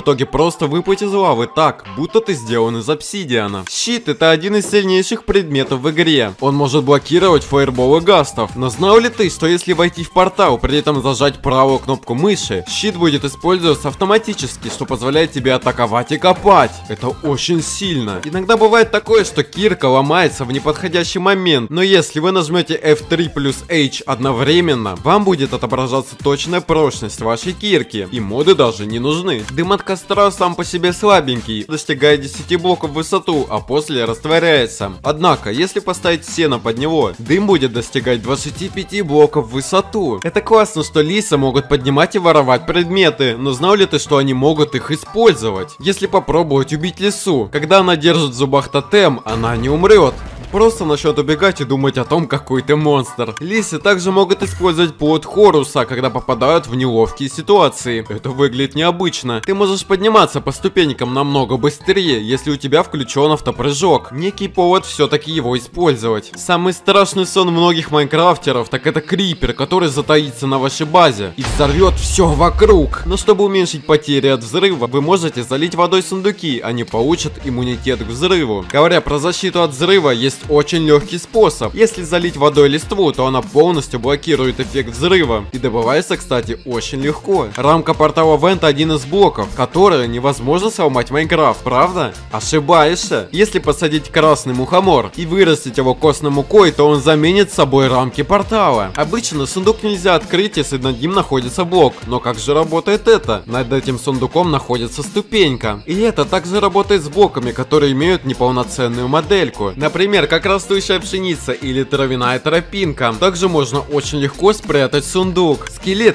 итоге просто выплыть из лавы так, будто ты сделан из обсидиана. Щит это один из сильнейших предметов в игре. Он может блокировать фаерболы гастов. Но знал ли ты, что если войти в портал, при этом зажать правую кнопку мыши, щит будет использоваться автоматически, что позволяет тебе атаковать и копать. Это очень сильно. Иногда бывает такое, что кирка ломается в неподходящий момент, но если вы нажмете F3 плюс H одновременно, вам будет отображаться точная прочность вашей кирки, и моды даже не нужны. Дым от костра сам по себе слабенький, достигает 10 блоков в высоту, а после растворяется. Однако, если поставить сено под него, дым будет достигать 25 блоков в высоту. Это классно, что лисы могут поднимать и воровать предметы, но знал ли ты, что они могут их использовать? Если попробовать убить лису, когда она держит в зубах тотем, она не умрет. Просто начнет убегать и думать о том, какой ты монстр. Лисы также могут использовать плод Хоруса, когда попадают в неловкие ситуации. Это выглядит необычно. Ты можешь подниматься по ступенькам намного быстрее, если у тебя включен автопрыжок. Некий повод все-таки его использовать. Самый страшный сон многих майнкрафтеров, так это крипер, который затаится на вашей базе и взорвет все вокруг. Но чтобы уменьшить потери от взрыва, вы можете залить водой сундуки, они получат иммунитет к взрыву. Говоря про защиту от взрыва, есть очень легкий способ. Если залить водой листву, то она полностью блокирует эффект взрыва. И добывается, кстати, очень легко. Рамка портала Вент один из блоков, которые невозможно сломать в Майнкрафт, правда? Ошибаешься. Если посадить красный мухомор и вырастить его костной мукой, то он заменит собой рамки портала. Обычно сундук нельзя открыть, если над ним находится блок. Но как же работает это? Над этим сундуком находится ступенька. И это также работает с блоками, которые имеют неполноценную модельку. Например, как растущая пшеница или травяная тропинка. Также можно очень легко спрятать сундук.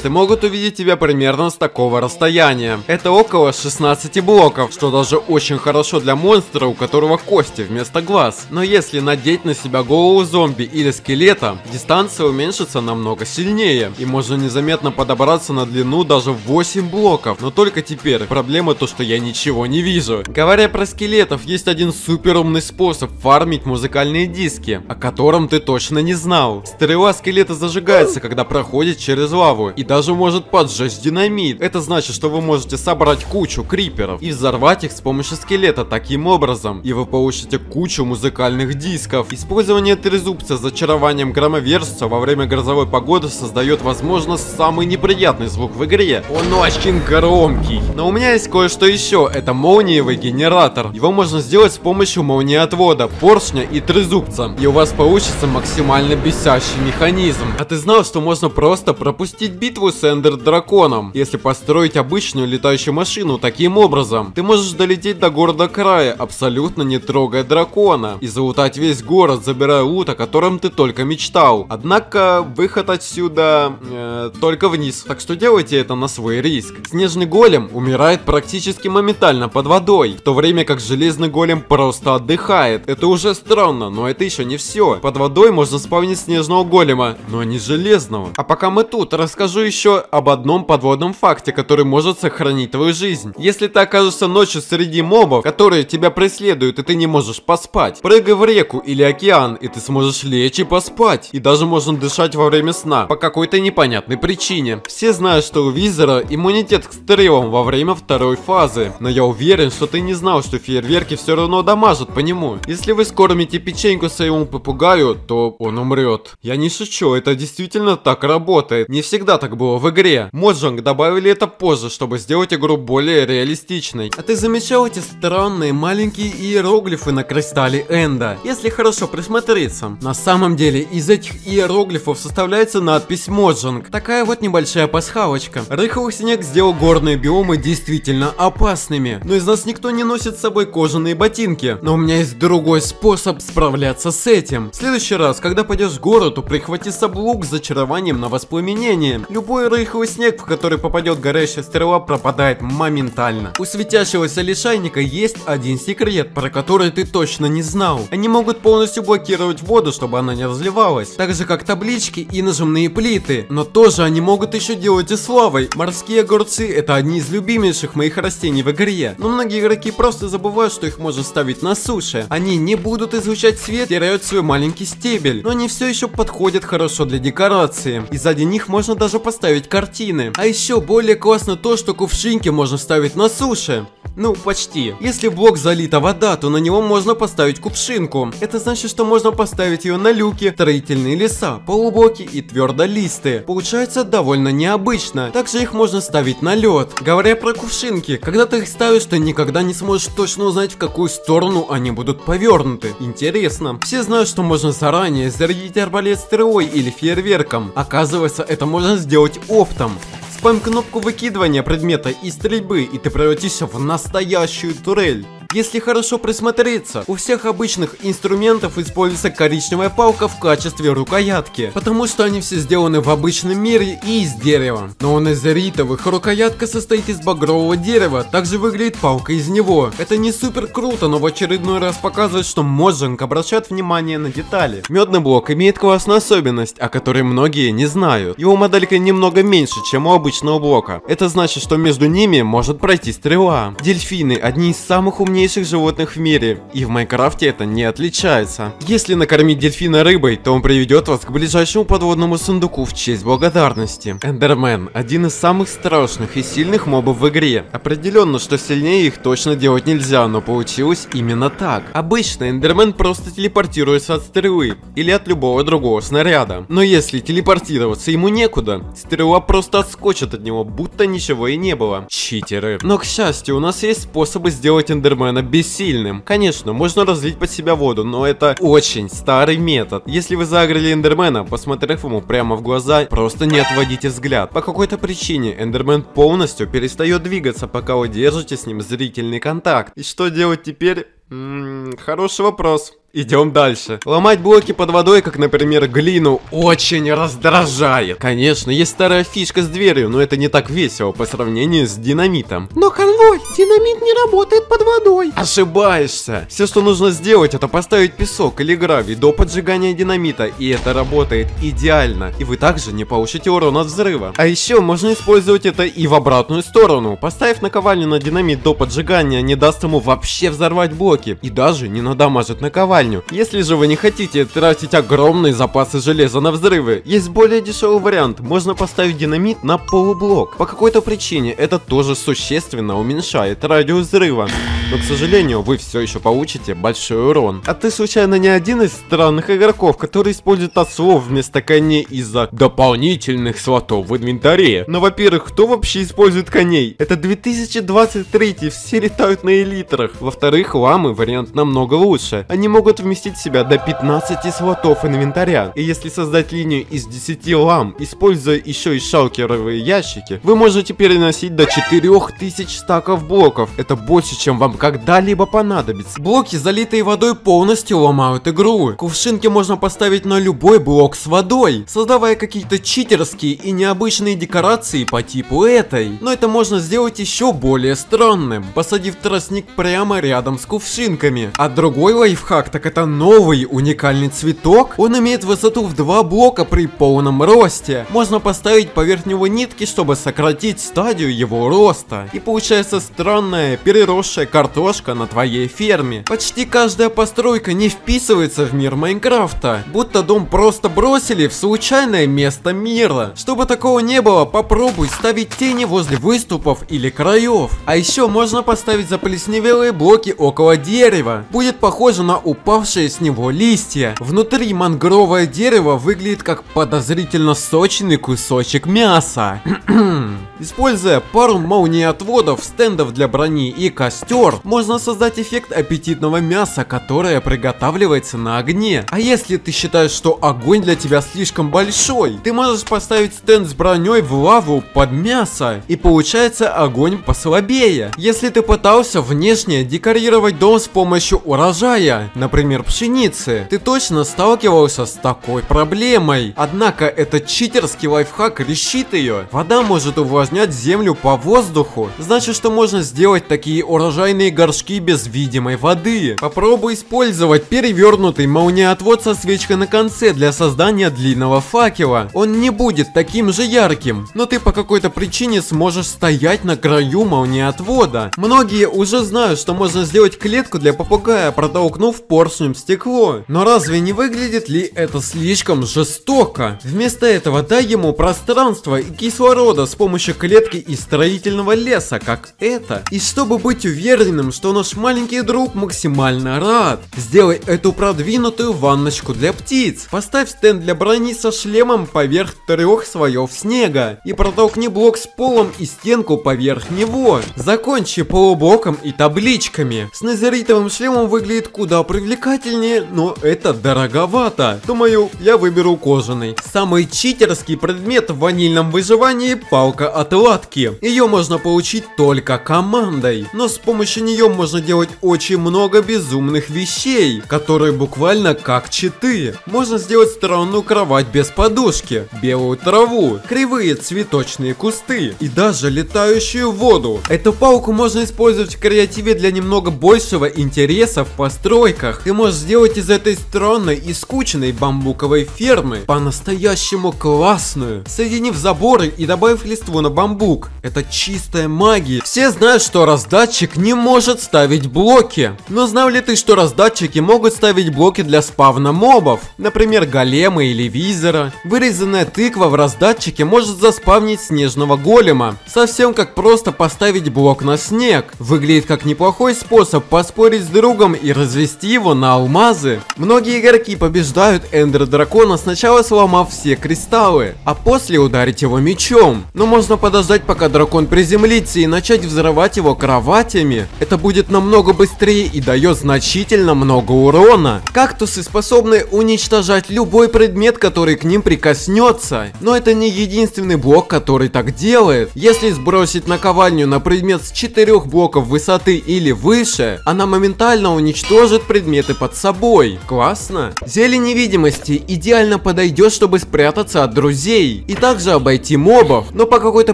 Скелеты могут увидеть тебя примерно с такого расстояния. Это около 16 блоков, что даже очень хорошо для монстра, у которого кости вместо глаз. Но если надеть на себя голову зомби или скелета, дистанция уменьшится намного сильнее. И можно незаметно подобраться на длину даже 8 блоков. Но только теперь проблема то, что я ничего не вижу. Говоря про скелетов, есть один супер умный способ фармить музыкальные диски, о котором ты точно не знал. Стрела скелета зажигается, когда проходит через лаву, и даже может поджечь динамит. Это значит, что вы можете собрать кучу криперов и взорвать их с помощью скелета таким образом, и вы получите кучу музыкальных дисков. Использование трезубца с зачарованием громовержца во время грозовой погоды создает, возможно, самый неприятный звук в игре. Он очень громкий. Но у меня есть кое-что еще. Это молниевый генератор. Его можно сделать с помощью молниеотвода, поршня и трезубца. И у вас получится максимально бесящий механизм. А ты знал, что можно просто пропустить битву с Эндер Драконом, если построить обычную летающую машину таким образом? Ты можешь долететь до города края, абсолютно не трогая дракона, и залутать весь город, забирая лут, о котором ты только мечтал. Однако, выход отсюда э, только вниз. Так что делайте это на свой риск. Снежный голем умирает практически моментально под водой, в то время как железный голем просто отдыхает. Это уже странно, но это еще не все. Под водой можно спавнить снежного голема, но не железного. А пока мы тут, расскажу еще об одном подводном факте, который может сохранить твою жизнь. Если ты окажешься ночью среди мобов, которые тебя преследуют, и ты не можешь поспать, прыгай в реку или океан, и ты сможешь лечь и поспать. И даже можно дышать во время сна, по какой-то непонятной причине. Все знают, что у Визера иммунитет к стрелам во время второй фазы. Но я уверен, что ты не знал, что фейерверки все равно дамажат по нему. Если вы скормите печеньку своему попугаю, то он умрет. Я не шучу, это действительно так работает. Не всегда так было в игре. Моджанг добавили это позже, чтобы сделать игру более реалистичной. А ты замечал эти странные маленькие иероглифы на кристалле Энда? Если хорошо присмотреться. На самом деле, из этих иероглифов составляется надпись Моджанг. Такая вот небольшая пасхалочка. Рыхлый снег сделал горные биомы действительно опасными. Но из нас никто не носит с собой кожаные ботинки. Но у меня есть другой способ справляться с этим. В следующий раз, когда пойдешь в город, то прихвати с с зачарованием на воспламенение. Рыхлый снег, в который попадет горящая стрела, пропадает моментально. У светящегося лишайника есть один секрет, про который ты точно не знал. Они могут полностью блокировать воду, чтобы она не разливалась. Так же как таблички и нажимные плиты. Но тоже они могут еще делать и с лавой. Морские огурцы это одни из любимейших моих растений в игре. Но многие игроки просто забывают, что их можно ставить на суше. Они не будут излучать свет, теряют свой маленький стебель. Но они все еще подходят хорошо для декорации. И сзади них можно даже поставить картины. А еще более классно то, что кувшинки можно ставить на суше. Ну, почти. Если блок залита вода, то на него можно поставить кувшинку. Это значит, что можно поставить ее на люки, строительные леса, полублоки и твердолисты. Получается довольно необычно. Также их можно ставить на лед. Говоря про кувшинки, когда ты их ставишь, ты никогда не сможешь точно узнать, в какую сторону они будут повернуты. Интересно. Все знают, что можно заранее зарядить арбалет стрелой или фейерверком. Оказывается, это можно сделать оптом. Спам кнопку выкидывания предмета и стрельбы, и ты превратишься в настоящую турель. Если хорошо присмотреться, у всех обычных инструментов используется коричневая палка в качестве рукоятки, потому что они все сделаны в обычном мире и из дерева. Но у незеритовых рукоятка состоит из багрового дерева, также выглядит палка из него. Это не супер круто, но в очередной раз показывает, что Моджанг обращает внимание на детали. Медный блок имеет классную особенность, о которой многие не знают. Его моделька немного меньше, чем у обычного блока. Это значит, что между ними может пройти стрела. Дельфины одни из самых умнейших животных в мире, и в Майнкрафте это не отличается. Если накормить дельфина рыбой, то он приведет вас к ближайшему подводному сундуку в честь благодарности. Эндермен – один из самых страшных и сильных мобов в игре. Определенно, что сильнее их точно делать нельзя, но получилось именно так. Обычно Эндермен просто телепортируется от стрелы, или от любого другого снаряда. Но если телепортироваться ему некуда, стрела просто отскочит от него, будто ничего и не было. Читеры. Но к счастью, у нас есть способы сделать Эндермена бессильным. Конечно, можно разлить под себя воду, но это очень старый метод. Если вы загрели Эндермена, посмотрев ему прямо в глаза, просто не отводите взгляд. По какой-то причине Эндермен полностью перестает двигаться, пока вы держите с ним зрительный контакт. И что делать теперь? М хороший вопрос. Идем дальше. Ломать блоки под водой, как, например, глину, очень раздражает. Конечно, есть старая фишка с дверью, но это не так весело по сравнению с динамитом. Но, конвой, динамит не работает под водой. Ошибаешься. Все, что нужно сделать, это поставить песок или гравий до поджигания динамита, и это работает идеально. И вы также не получите урон от взрыва. А еще можно использовать это и в обратную сторону. Поставив наковальню на динамит до поджигания, не даст ему вообще взорвать блоки блоки и даже не надамажит наковальню. Если же вы не хотите тратить огромные запасы железа на взрывы, есть более дешевый вариант. Можно поставить динамит на полублок. По какой-то причине это тоже существенно уменьшает радиус взрыва. Но, к сожалению, вы все еще получите большой урон. А ты случайно не один из странных игроков, который использует ослов вместо коней из-за дополнительных слотов в инвентаре? Но, во-первых, кто вообще использует коней? Это 2023, все летают на элитрах. Во-вторых, ламы вариант намного лучше. Они могут вместить в себя до 15 слотов инвентаря. И если создать линию из 10 лам, используя еще и шалкеровые ящики, вы можете переносить до 4000 стаков блоков. Это больше, чем вам когда-либо понадобится. Блоки, залитые водой, полностью ломают игру. Кувшинки можно поставить на любой блок с водой, создавая какие-то читерские и необычные декорации по типу этой. Но это можно сделать еще более странным, посадив тростник прямо рядом с кувшинками. А другой лайфхак, так это новый уникальный цветок. Он имеет высоту в два блока при полном росте. Можно поставить поверх него нитки, чтобы сократить стадию его роста. И получается странная переросшая картошка на твоей ферме. Почти каждая постройка не вписывается в мир Майнкрафта, будто дом просто бросили в случайное место мира. Чтобы такого не было, попробуй ставить тени возле выступов или краев. А еще можно поставить заплесневелые блоки около дерева. Будет похоже на упавшие с него листья. Внутри мангровое дерево выглядит как подозрительно сочный кусочек мяса. Используя пару молниеотводов, стендов для брони и костер, можно создать эффект аппетитного мяса, которое приготавливается на огне. А если ты считаешь, что огонь для тебя слишком большой, ты можешь поставить стенд с броней в лаву под мясо, и получается огонь послабее. Если ты пытался внешне декорировать дом с помощью урожая, например пшеницы, ты точно сталкивался с такой проблемой. Однако этот читерский лайфхак решит ее. Вода может увлажнять землю по воздуху, значит что можно сделать такие урожайные горшки без видимой воды. Попробуй использовать перевернутый молниеотвод со свечкой на конце для создания длинного факела. Он не будет таким же ярким, но ты по какой-то причине сможешь стоять на краю молниеотвода. Многие уже знают, что можно сделать клетку для попугая, протолкнув поршнем стекло. Но разве не выглядит ли это слишком жестоко? Вместо этого дай ему пространство и кислорода с помощью клетки из строительного леса, как это. И чтобы быть уверенным, что наш маленький друг максимально рад, сделай эту продвинутую ванночку для птиц. Поставь стенд для брони со шлемом поверх трех слоев снега и протолкни блок с полом и стенку поверх него. Закончи полублоком и табличками. С назеритовым шлемом выглядит куда привлекательнее, но это дороговато. Думаю, я выберу кожаный. Самый читерский предмет в ванильном выживании – палка отладки. Ее можно получить только командой, но с помощью нее можно делать очень много безумных вещей, которые буквально как читы. Можно сделать странную кровать без подушки, белую траву, кривые цветочные кусты и даже летающую воду. Эту палку можно использовать в креативе для немного большего интереса в постройках. Ты можешь сделать из этой странной и скучной бамбуковой фермы по-настоящему классную, соединив заборы и добавив листву на бамбук. Это чистая магия. Все знают, что раздатчик не может ставить блоки. Но знал ли ты, что раздатчики могут ставить блоки для спавна мобов? Например, голема или визора. Вырезанная тыква в раздатчике может заспавнить снежного голема. Совсем как просто поставить блок на снег. Выглядит как неплохой способ поспорить с другом и развести его на алмазы. Многие игроки побеждают Эндер Дракона сначала сломав все кристаллы, а после ударить его мечом. Но можно подождать пока дракон приземлится и начать взрывать его кроватями. Это будет намного быстрее и дает значительно много урона. Кактусы способны уничтожать любой предмет, который к ним прикоснется. Но это не единственный блок, который так делает. Если сбросить наковальню на предмет с 4 блоков высоты или выше, она моментально уничтожит предметы под собой. Классно. Зелень невидимости идеально подойдет, чтобы спрятаться от друзей и также обойти мобов. Но по какой-то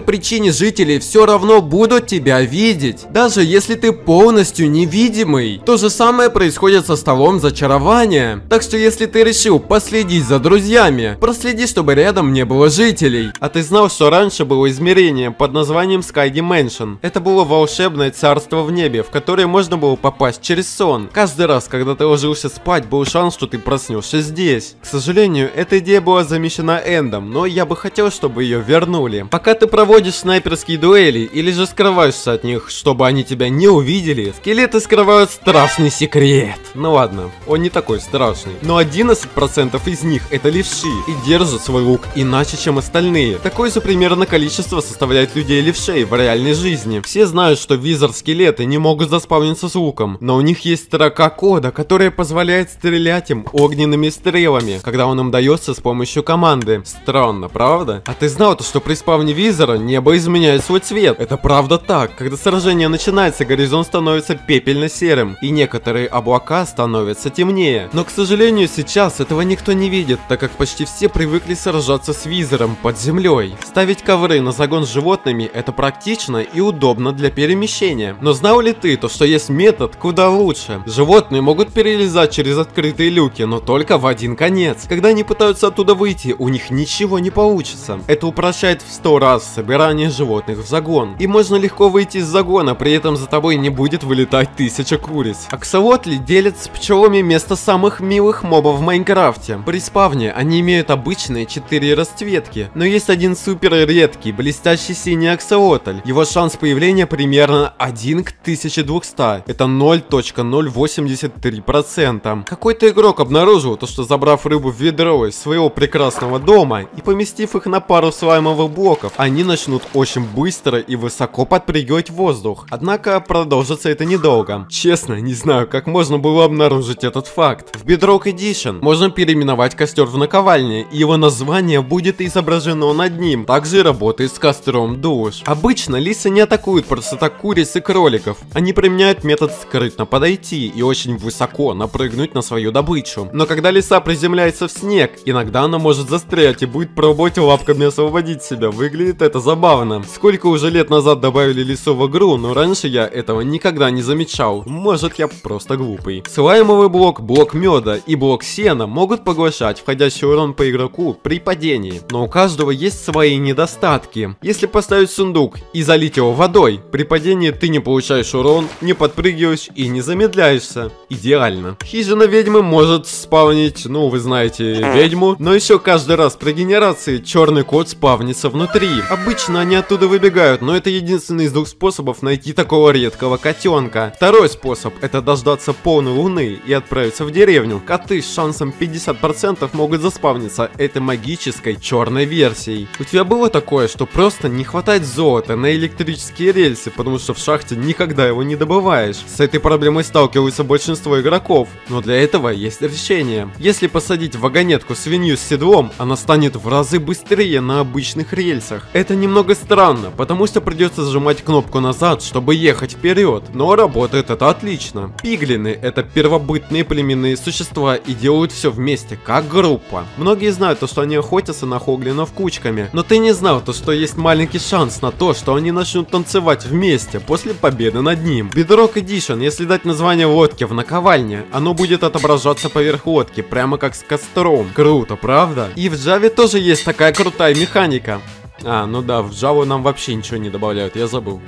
причине жители все равно будут тебя видеть, даже если ты полностью невидимый. То же самое происходит со столом зачарования. Так что если ты решил последить за друзьями, проследи, чтобы рядом не было жителей. А ты знал, что раньше было измерение под названием Sky Dimension? Это было волшебное царство в небе, в которое можно было попасть через сон. Каждый раз, когда ты ложился спать, был шанс, что ты проснешься здесь. К сожалению, эта идея была замещена Эндом, но я бы хотел, чтобы ее вернули. Пока ты проводишь снайперские дуэли или же скрываешься от них, чтобы они тебя не увидели, скелеты скрывают страшный секрет. Ну ладно, он не такой страшный. Но 11% из них это левши и держат свой лук иначе, чем остальные. Такое же примерно количество составляет людей-левшей в реальной жизни. Все знают, что визор-скелеты не могут заспавниться с луком, но у них есть строка кода, которая позволяет стрелять им огненными стрелами, когда он им дается с помощью команды. Странно, правда? А ты знал то, что при спавне визора небо изменяет свой цвет? Это правда так. Когда сражение начинается, горизонт становится пепельно-серым, и некоторые облака становятся темнее. Но, к сожалению, сейчас этого никто не видит, так как почти все привыкли сражаться с визором под землей. Ставить ковры на загон с животными это практично и удобно для перемещения. Но знал ли ты то, что есть метод куда лучше? Животные могут перелезать через открытые люки, но только в один конец. Когда они пытаются оттуда выйти, у них ничего не получится. Это упрощает в 100 раз собирание животных в загон. И можно легко выйти из загона, при этом за тобой не будет вылетать тысяча куриц. Аксолотли делят с пчелами место самых милых мобов в Майнкрафте. При спавне они имеют обычные 4 расцветки, но есть один супер редкий, блестящий синий аксолотль. Его шанс появления примерно 1 к 1200. Это 0.083%. Какой-то игрок обнаружил то, что забрав рыбу в ведро из своего прекрасного дома и поместив их на пару слаймовых блоков, они начнут очень быстро и высоко подпрыгивать в воздух. Однако продолжится это недолго. Честно, не знаю, как можно было обнаружить этот факт. В Bedrock Edition можно переименовать костер в наковальне, и его название будет изображено над ним. Также работает с костром душ. Обычно лисы не атакуют просто так куриц и кроликов. Они применяют метод скрытно подойти и очень высоко напрыгнуть на свою добычу. Но когда лиса приземляется в снег, иногда она может застрять и будет пробовать лапками освободить себя. Выглядит это забавно. Сколько уже лет назад добавили лису в игру, но раньше я этого никогда не замечал. Может я просто глупый. Слаймовый блок, блок меда и блок сена могут поглощать входящий урон по игроку при падении. Но у каждого есть свои недостатки. Если поставить сундук и залить его водой, при падении ты не получаешь урон, не подпрыгиваешь и не замедляешься. Идеально. Хижина ведьмы может спавнить, ну вы знаете, ведьму, но еще каждый раз при генерации черный кот спавнится внутри. Обычно они оттуда выбегают, но это единственный из двух способов найти такого редкого котенка. Второй способ это дождаться полной луны и отправиться в деревню. Коты с шансом 50% могут заспавниться этой магической черной версией. У тебя было такое, что просто не хватает золота на электрические рельсы, потому что в шахте никогда его не добываешь. С этой проблемой сталкиваются большинство игроков, но для этого есть решение. Если посадить в вагонетку свинью с седлом, она станет в разы быстрее на обычных рельсах. Это немного странно, потому что придется зажимать кнопку назад, чтобы ехать вперед, но работает это отлично. Пиглины это первобытные племенные существа и делают все вместе, как группа. Многие знают то, что они охотятся на хоглинов кучками, но ты не знал то, что есть маленький шанс на то, что они начнут танцевать вместе после победы над ним. Bedrock Edition, если дать название лодки в наковальне, оно будет отображаться поверх лодки, прямо как с костром. Круто, правда? И в Java тоже есть такая крутая механика. А, ну да, в Java нам вообще ничего не добавляют, я забыл.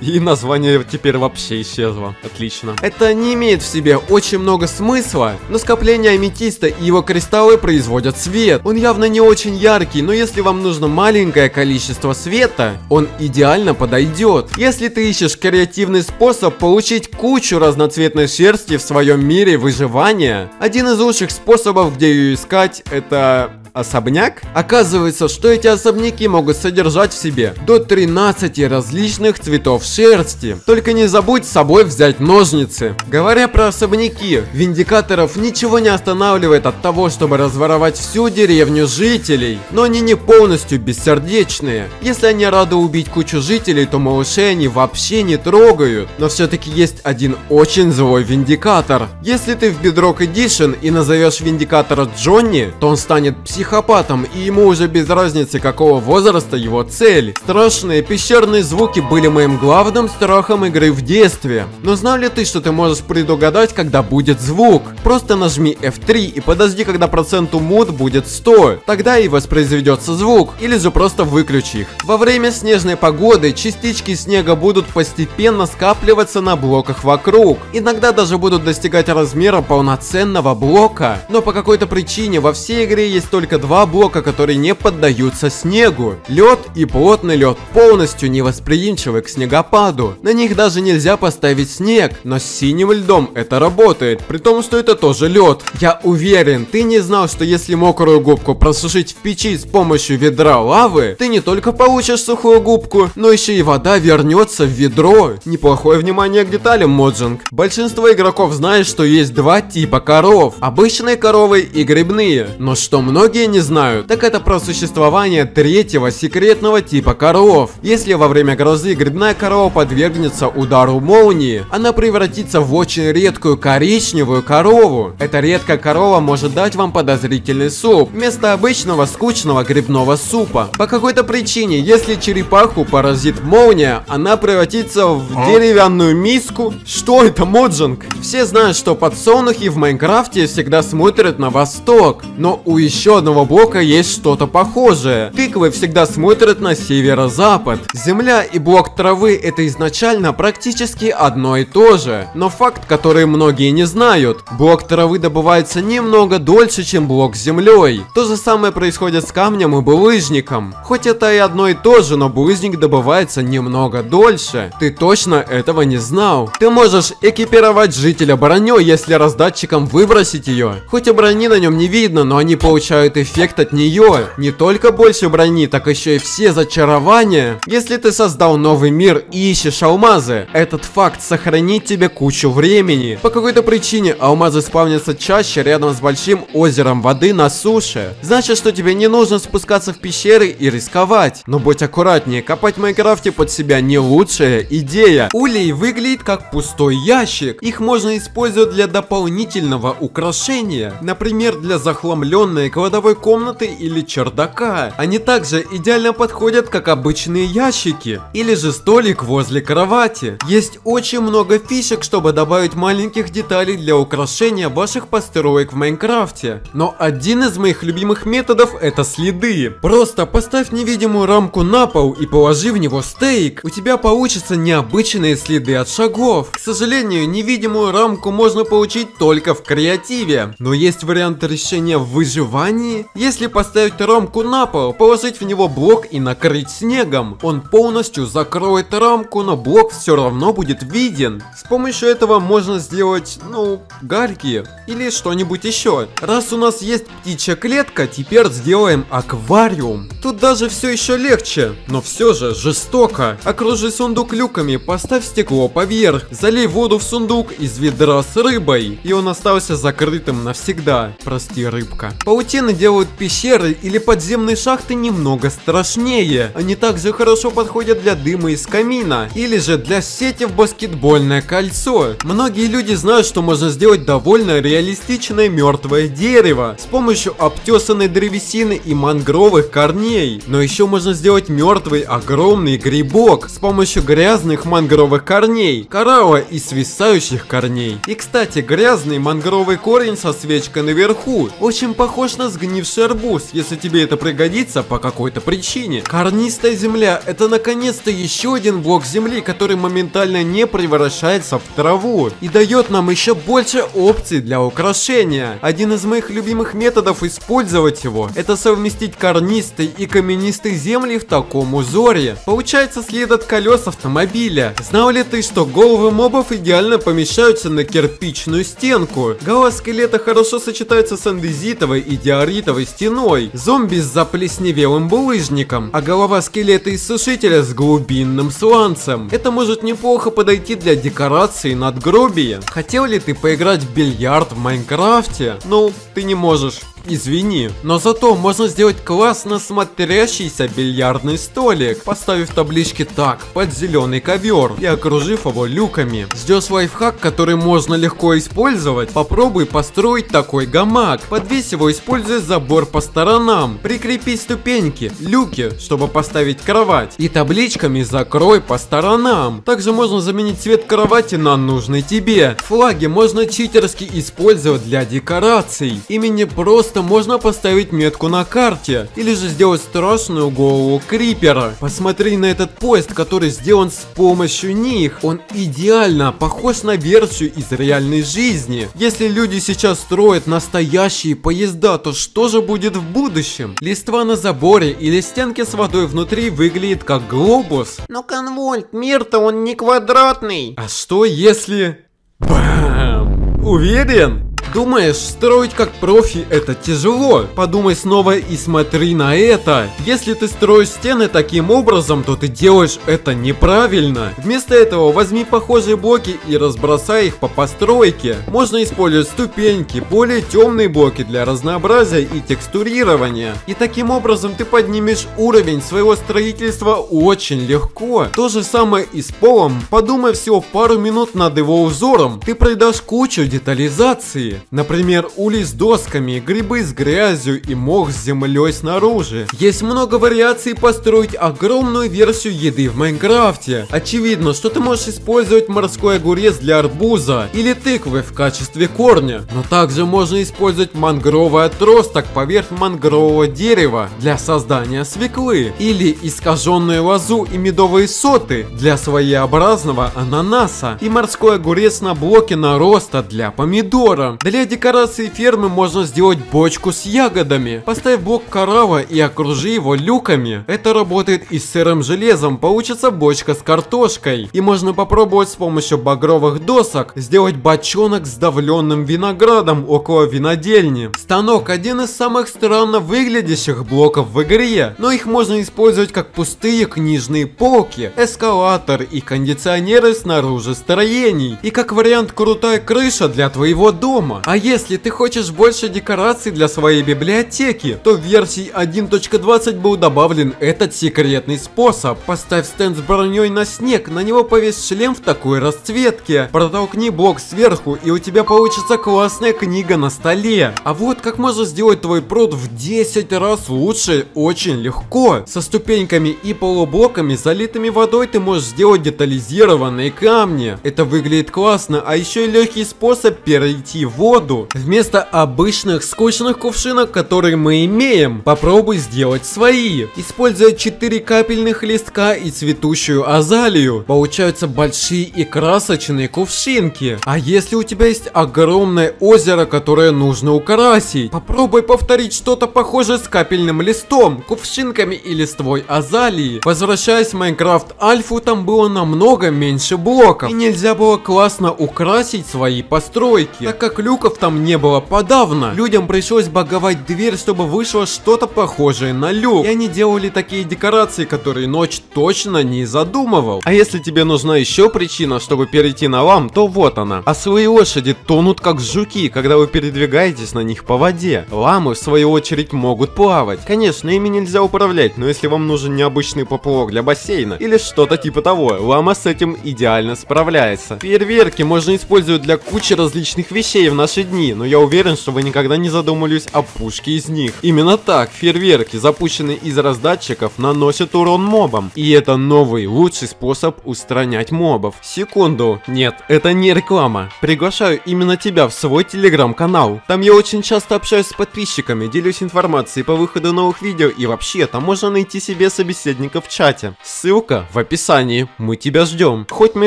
И название теперь вообще исчезло. Отлично. Это не имеет в себе очень много смысла, но скопление аметиста и его кристаллы производят свет. Он явно не очень яркий, но если вам нужно маленькое количество света, он идеально подойдет. Если ты ищешь креативный способ получить кучу разноцветной шерсти в своем мире выживания, один из лучших способов, где ее искать, это особняк? Оказывается, что эти особняки могут содержать в себе до 13 различных цветов шерсти. Только не забудь с собой взять ножницы. Говоря про особняки, виндикаторов ничего не останавливает от того, чтобы разворовать всю деревню жителей. Но они не полностью бессердечные. Если они рады убить кучу жителей, то малышей они вообще не трогают. Но все-таки есть один очень злой виндикатор. Если ты в Bedrock Edition и назовешь виндикатора Джонни, то он станет психом психопатом, и ему уже без разницы какого возраста его цель. Страшные пещерные звуки были моим главным страхом игры в детстве. Но знал ли ты, что ты можешь предугадать, когда будет звук? Просто нажми F3 и подожди, когда проценту мод будет 100. Тогда и воспроизведется звук, или же просто выключи их. Во время снежной погоды частички снега будут постепенно скапливаться на блоках вокруг. Иногда даже будут достигать размера полноценного блока. Но по какой-то причине во всей игре есть только два блока, которые не поддаются снегу. Лед и плотный лед полностью невосприимчивы к снегопаду. На них даже нельзя поставить снег, но с синим льдом это работает, при том, что это тоже лед. Я уверен, ты не знал, что если мокрую губку просушить в печи с помощью ведра лавы, ты не только получишь сухую губку, но еще и вода вернется в ведро. Неплохое внимание к деталям, Mojang. Большинство игроков знает, что есть два типа коров. Обычные коровы и грибные. Но что многие не знают, так это про существование третьего секретного типа коров. Если во время грозы грибная корова подвергнется удару молнии, она превратится в очень редкую коричневую корову. Эта редкая корова может дать вам подозрительный суп, вместо обычного скучного грибного супа. По какой-то причине, если черепаху поразит молния, она превратится в деревянную миску. Что это, Mojang? Все знают, что подсолнухи в Майнкрафте всегда смотрят на восток, но у еще одного блока есть что-то похожее. Тыквы всегда смотрят на северо-запад. Земля и блок травы это изначально практически одно и то же. Но факт, который многие не знают, блок травы добывается немного дольше, чем блок с землей. То же самое происходит с камнем и булыжником. Хоть это и одно и то же, но булыжник добывается немного дольше. Ты точно этого не знал. Ты можешь экипировать жителя броней, если раздатчиком выбросить ее. Хоть и брони на нем не видно, но они получают эффект от нее. Не только больше брони, так еще и все зачарования. Если ты создал новый мир и ищешь алмазы, этот факт сохранит тебе кучу времени. По какой-то причине алмазы спавнятся чаще рядом с большим озером воды на суше. Значит, что тебе не нужно спускаться в пещеры и рисковать. Но будь аккуратнее, копать в Майнкрафте под себя не лучшая идея. Улей выглядит как пустой ящик. Их можно использовать для дополнительного украшения. Например, для захламленной кладовой комнаты или чердака. Они также идеально подходят как обычные ящики. Или же столик возле кровати. Есть очень много фишек, чтобы добавить маленьких деталей для украшения ваших построек в Майнкрафте. Но один из моих любимых методов это следы. Просто поставь невидимую рамку на пол и положи в него стейк. У тебя получатся необычные следы от шагов. К сожалению, невидимую рамку можно получить только в креативе. Но есть вариант решения в выживании. Если поставить рамку на пол, положить в него блок и накрыть снегом, он полностью закроет рамку, но блок все равно будет виден. С помощью этого можно сделать, ну, гальки или что-нибудь еще. Раз у нас есть птичья клетка, теперь сделаем аквариум. Тут даже все еще легче, но все же жестоко. Окружи сундук люками, поставь стекло поверх, залей воду в сундук из ведра с рыбой, и он остался закрытым навсегда. Прости, рыбка. Паутины делают пещеры или подземные шахты немного страшнее. Они также хорошо подходят для дыма из камина, или же для сети в баскетбольное кольцо. Многие люди знают, что можно сделать довольно реалистичное мертвое дерево с помощью обтесанной древесины и мангровых корней. Но еще можно сделать мертвый огромный грибок с помощью грязных мангровых корней, коралла и свисающих корней. И кстати, грязный мангровый корень со свечкой наверху очень похож на сгнивший арбуз, если тебе это пригодится по какой-то причине. Корнистая земля это наконец-то еще один блок земли, который моментально не превращается в траву и дает нам еще больше опций для украшения. Один из моих любимых методов использовать его это совместить карнистый и каменистый земли в таком узоре. Получается след от колес автомобиля. Знал ли ты, что головы мобов идеально помещаются на кирпичную стенку? Голова скелета хорошо сочетается с андезитовой и диоритовой стеной, зомби с заплесневелым булыжником, а голова скелета из сушителя с глубинным сланцем. Это может неплохо подойти для декорации надгробия. Хотел ли ты поиграть в бильярд в Майнкрафте? Ну, ты не можешь. Извини. Но зато можно сделать классно смотрящийся бильярдный столик, поставив таблички так под зеленый ковер и окружив его люками. Ждешь лайфхак, который можно легко использовать? Попробуй построить такой гамак. Подвесь его, используя забор по сторонам. Прикрепи ступеньки, люки, чтобы поставить кровать. И табличками закрой по сторонам. Также можно заменить цвет кровати на нужный тебе. Флаги можно читерски использовать для декораций. Ими просто можно поставить метку на карте. Или же сделать страшную голову крипера. Посмотри на этот поезд, который сделан с помощью них. Он идеально похож на версию из реальной жизни. Если люди сейчас строят настоящие поезда, то что же будет в будущем? Листва на заборе или стенки с водой внутри выглядит как глобус. Но конвольт, мир-то он не квадратный. А что если... Бам! Уверен? Думаешь, строить как профи это тяжело? Подумай снова и смотри на это. Если ты строишь стены таким образом, то ты делаешь это неправильно. Вместо этого возьми похожие блоки и разбросай их по постройке. Можно использовать ступеньки, более темные блоки для разнообразия и текстурирования. И таким образом ты поднимешь уровень своего строительства очень легко. То же самое и с полом. Подумай всего пару минут над его узором. Ты пройдешь кучу детализации. Например, ули с досками, грибы с грязью и мох с землей снаружи. Есть много вариаций построить огромную версию еды в Майнкрафте. Очевидно, что ты можешь использовать морской огурец для арбуза или тыквы в качестве корня. Но также можно использовать мангровый отросток поверх мангрового дерева для создания свеклы. Или искаженную лозу и медовые соты для своеобразного ананаса. И морской огурец на блоке нароста для помидора. Для декорации фермы можно сделать бочку с ягодами. Поставь блок коралла и окружи его люками. Это работает и с сырым железом, получится бочка с картошкой. И можно попробовать с помощью багровых досок сделать бочонок с давленным виноградом около винодельни. Станок один из самых странно выглядящих блоков в игре, но их можно использовать как пустые книжные полки, эскалатор и кондиционеры снаружи строений. И как вариант крутая крыша для твоего дома. А если ты хочешь больше декораций для своей библиотеки, то в версии 1.20 был добавлен этот секретный способ. Поставь стенд с броней на снег, на него повесь шлем в такой расцветке. Протолкни блок сверху, и у тебя получится классная книга на столе. А вот как можно сделать твой пруд в 10 раз лучше, очень легко. Со ступеньками и полублоками, залитыми водой, ты можешь сделать детализированные камни. Это выглядит классно, а еще и легкий способ перейти в воду. Вместо обычных скучных кувшинок, которые мы имеем, попробуй сделать свои. Используя 4 капельных листка и цветущую азалию, получаются большие и красочные кувшинки. А если у тебя есть огромное озеро, которое нужно украсить, попробуй повторить что-то похожее с капельным листом, кувшинками и листвой азалии. Возвращаясь в Майнкрафт Альфу, там было намного меньше блоков, и нельзя было классно украсить свои постройки, так как люков там не было подавно. Людям пришлось баговать дверь, чтобы вышло что-то похожее на люк. И они делали такие декорации, которые ночь точно не задумывал. А если тебе нужна еще причина, чтобы перейти на лам, то вот она. А свои лошади тонут как жуки, когда вы передвигаетесь на них по воде. Ламы, в свою очередь, могут плавать. Конечно, ими нельзя управлять, но если вам нужен необычный поплавок для бассейна или что-то типа того, лама с этим идеально справляется. Фейерверки можно использовать для кучи различных вещей в наши дни, но я уверен, что вы никогда не задумывались о пушке из них. Именно так, фейерверки, запущенные из раздатчиков, наносят урон мобам. И это новый, лучший способ устранять мобов. Секунду, нет, это не реклама. Приглашаю именно тебя в свой телеграм-канал. Там я очень часто общаюсь с подписчиками, делюсь информацией по выходу новых видео и вообще, там можно найти себе собеседника в чате. Ссылка в описании. Мы тебя ждем. Хоть мы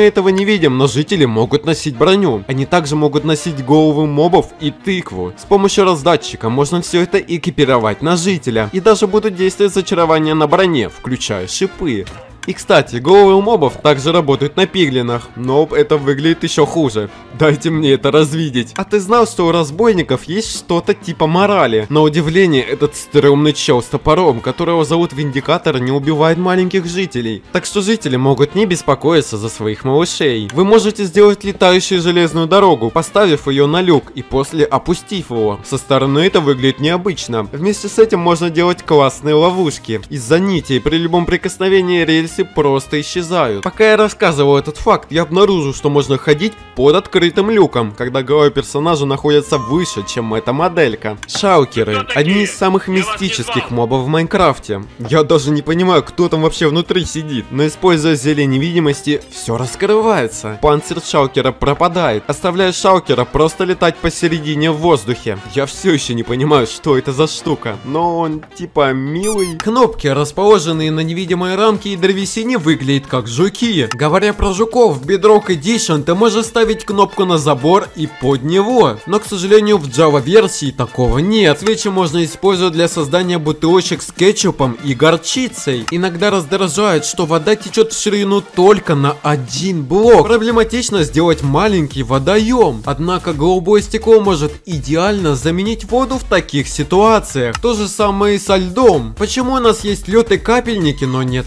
этого не видим, но жители могут носить броню. Они также могут носить головы мобов и тыкву. С помощью раздатчика можно все это экипировать на жителя. И даже будут действовать зачарования на броне, включая шипы. И кстати, головы мобов также работают на пиглинах, но это выглядит еще хуже. Дайте мне это развидеть. А ты знал, что у разбойников есть что-то типа морали? На удивление, этот стрёмный чел с топором, которого зовут Виндикатор, не убивает маленьких жителей. Так что жители могут не беспокоиться за своих малышей. Вы можете сделать летающую железную дорогу, поставив ее на люк и после опустив его. Со стороны это выглядит необычно. Вместе с этим можно делать классные ловушки. Из-за нитей при любом прикосновении рельсы просто исчезают. Пока я рассказывал этот факт, я обнаружил, что можно ходить под открытым люком, когда головы персонажа находятся выше, чем эта моделька. Шаукеры. Одни из самых мистических мобов в Майнкрафте. Я даже не понимаю, кто там вообще внутри сидит, но используя зелье невидимости, все раскрывается. Панцирь Шаукера пропадает, оставляя Шаукера просто летать посередине в воздухе. Я все еще не понимаю, что это за штука, но он типа милый. Кнопки, расположенные на невидимой рамке и древесине, выглядят как жуки. Говоря про жуков, в Bedrock Edition ты можешь ставить кнопку на забор и под него, но, к сожалению, в Java версии такого нет. Свечи можно использовать для создания бутылочек с кетчупом и горчицей. Иногда раздражает, что вода течет в ширину только на один блок. Проблематично сделать маленький водоем. Однако голубое стекло может идеально заменить воду в таких ситуациях. То же самое и со льдом. Почему у нас есть лед и капельники, но нет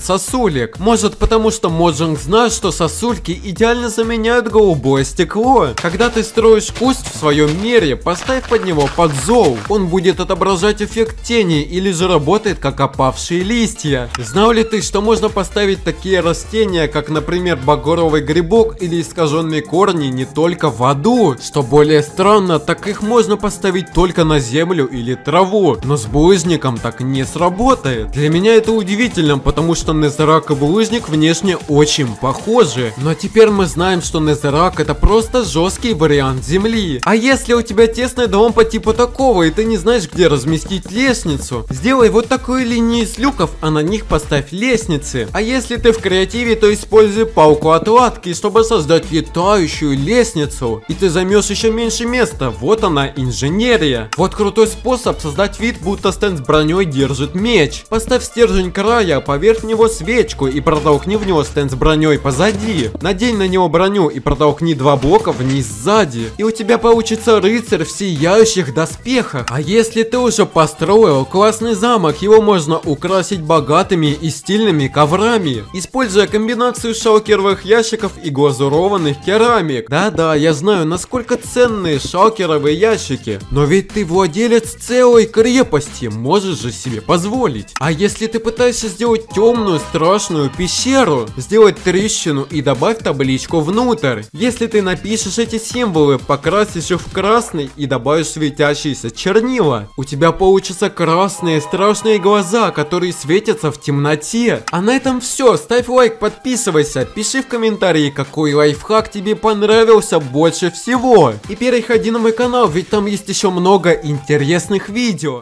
сосулек? Может потому что Mojang знает, что сосульки идеально заменяют голубое стекло. Когда ты строишь куст в своем мире, поставь под него подзол. Он будет отображать эффект тени или же работает как опавшие листья. Знал ли ты, что можно поставить такие растения, как например багоровый грибок или искаженные корни не только в аду? Что более странно, так их можно поставить только на землю или траву, но с булыжником так не сработает. Для меня это удивительно, потому что Netherrack булыжник внешне очень похожи. Но теперь мы знаем, что Незерак это просто жесткий вариант земли. А если у тебя тесный дом по типу такого, и ты не знаешь, где разместить лестницу, сделай вот такую линию из люков, а на них поставь лестницы. А если ты в креативе, то используй палку отладки, чтобы создать летающую лестницу. И ты займешь еще меньше места. Вот она, инженерия. Вот крутой способ создать вид, будто стенд с броней держит меч. Поставь стержень края, поверх него свечку и протолкни в него стенд с броней позади. Надень на него броню и протолкни два блока вниз сзади. И у тебя получится рыцарь в сияющих доспехах. А если ты уже построил классный замок, его можно украсить богатыми и стильными коврами, используя комбинацию шалкеровых ящиков и глазурованных керамик. Да-да, я знаю, насколько ценные шалкеровые ящики, но ведь ты владелец целой крепости, можешь же себе позволить. А если ты пытаешься сделать темную страшную пещеру, сделать трещину и добавь табличку внутрь. Если ты напишешь эти символы, покрасишь их в красный и добавишь светящиеся чернила, у тебя получатся красные страшные глаза, которые светятся в темноте. А на этом все. Ставь лайк, подписывайся, пиши в комментарии, какой лайфхак тебе понравился больше всего. И переходи на мой канал, ведь там есть еще много интересных видео.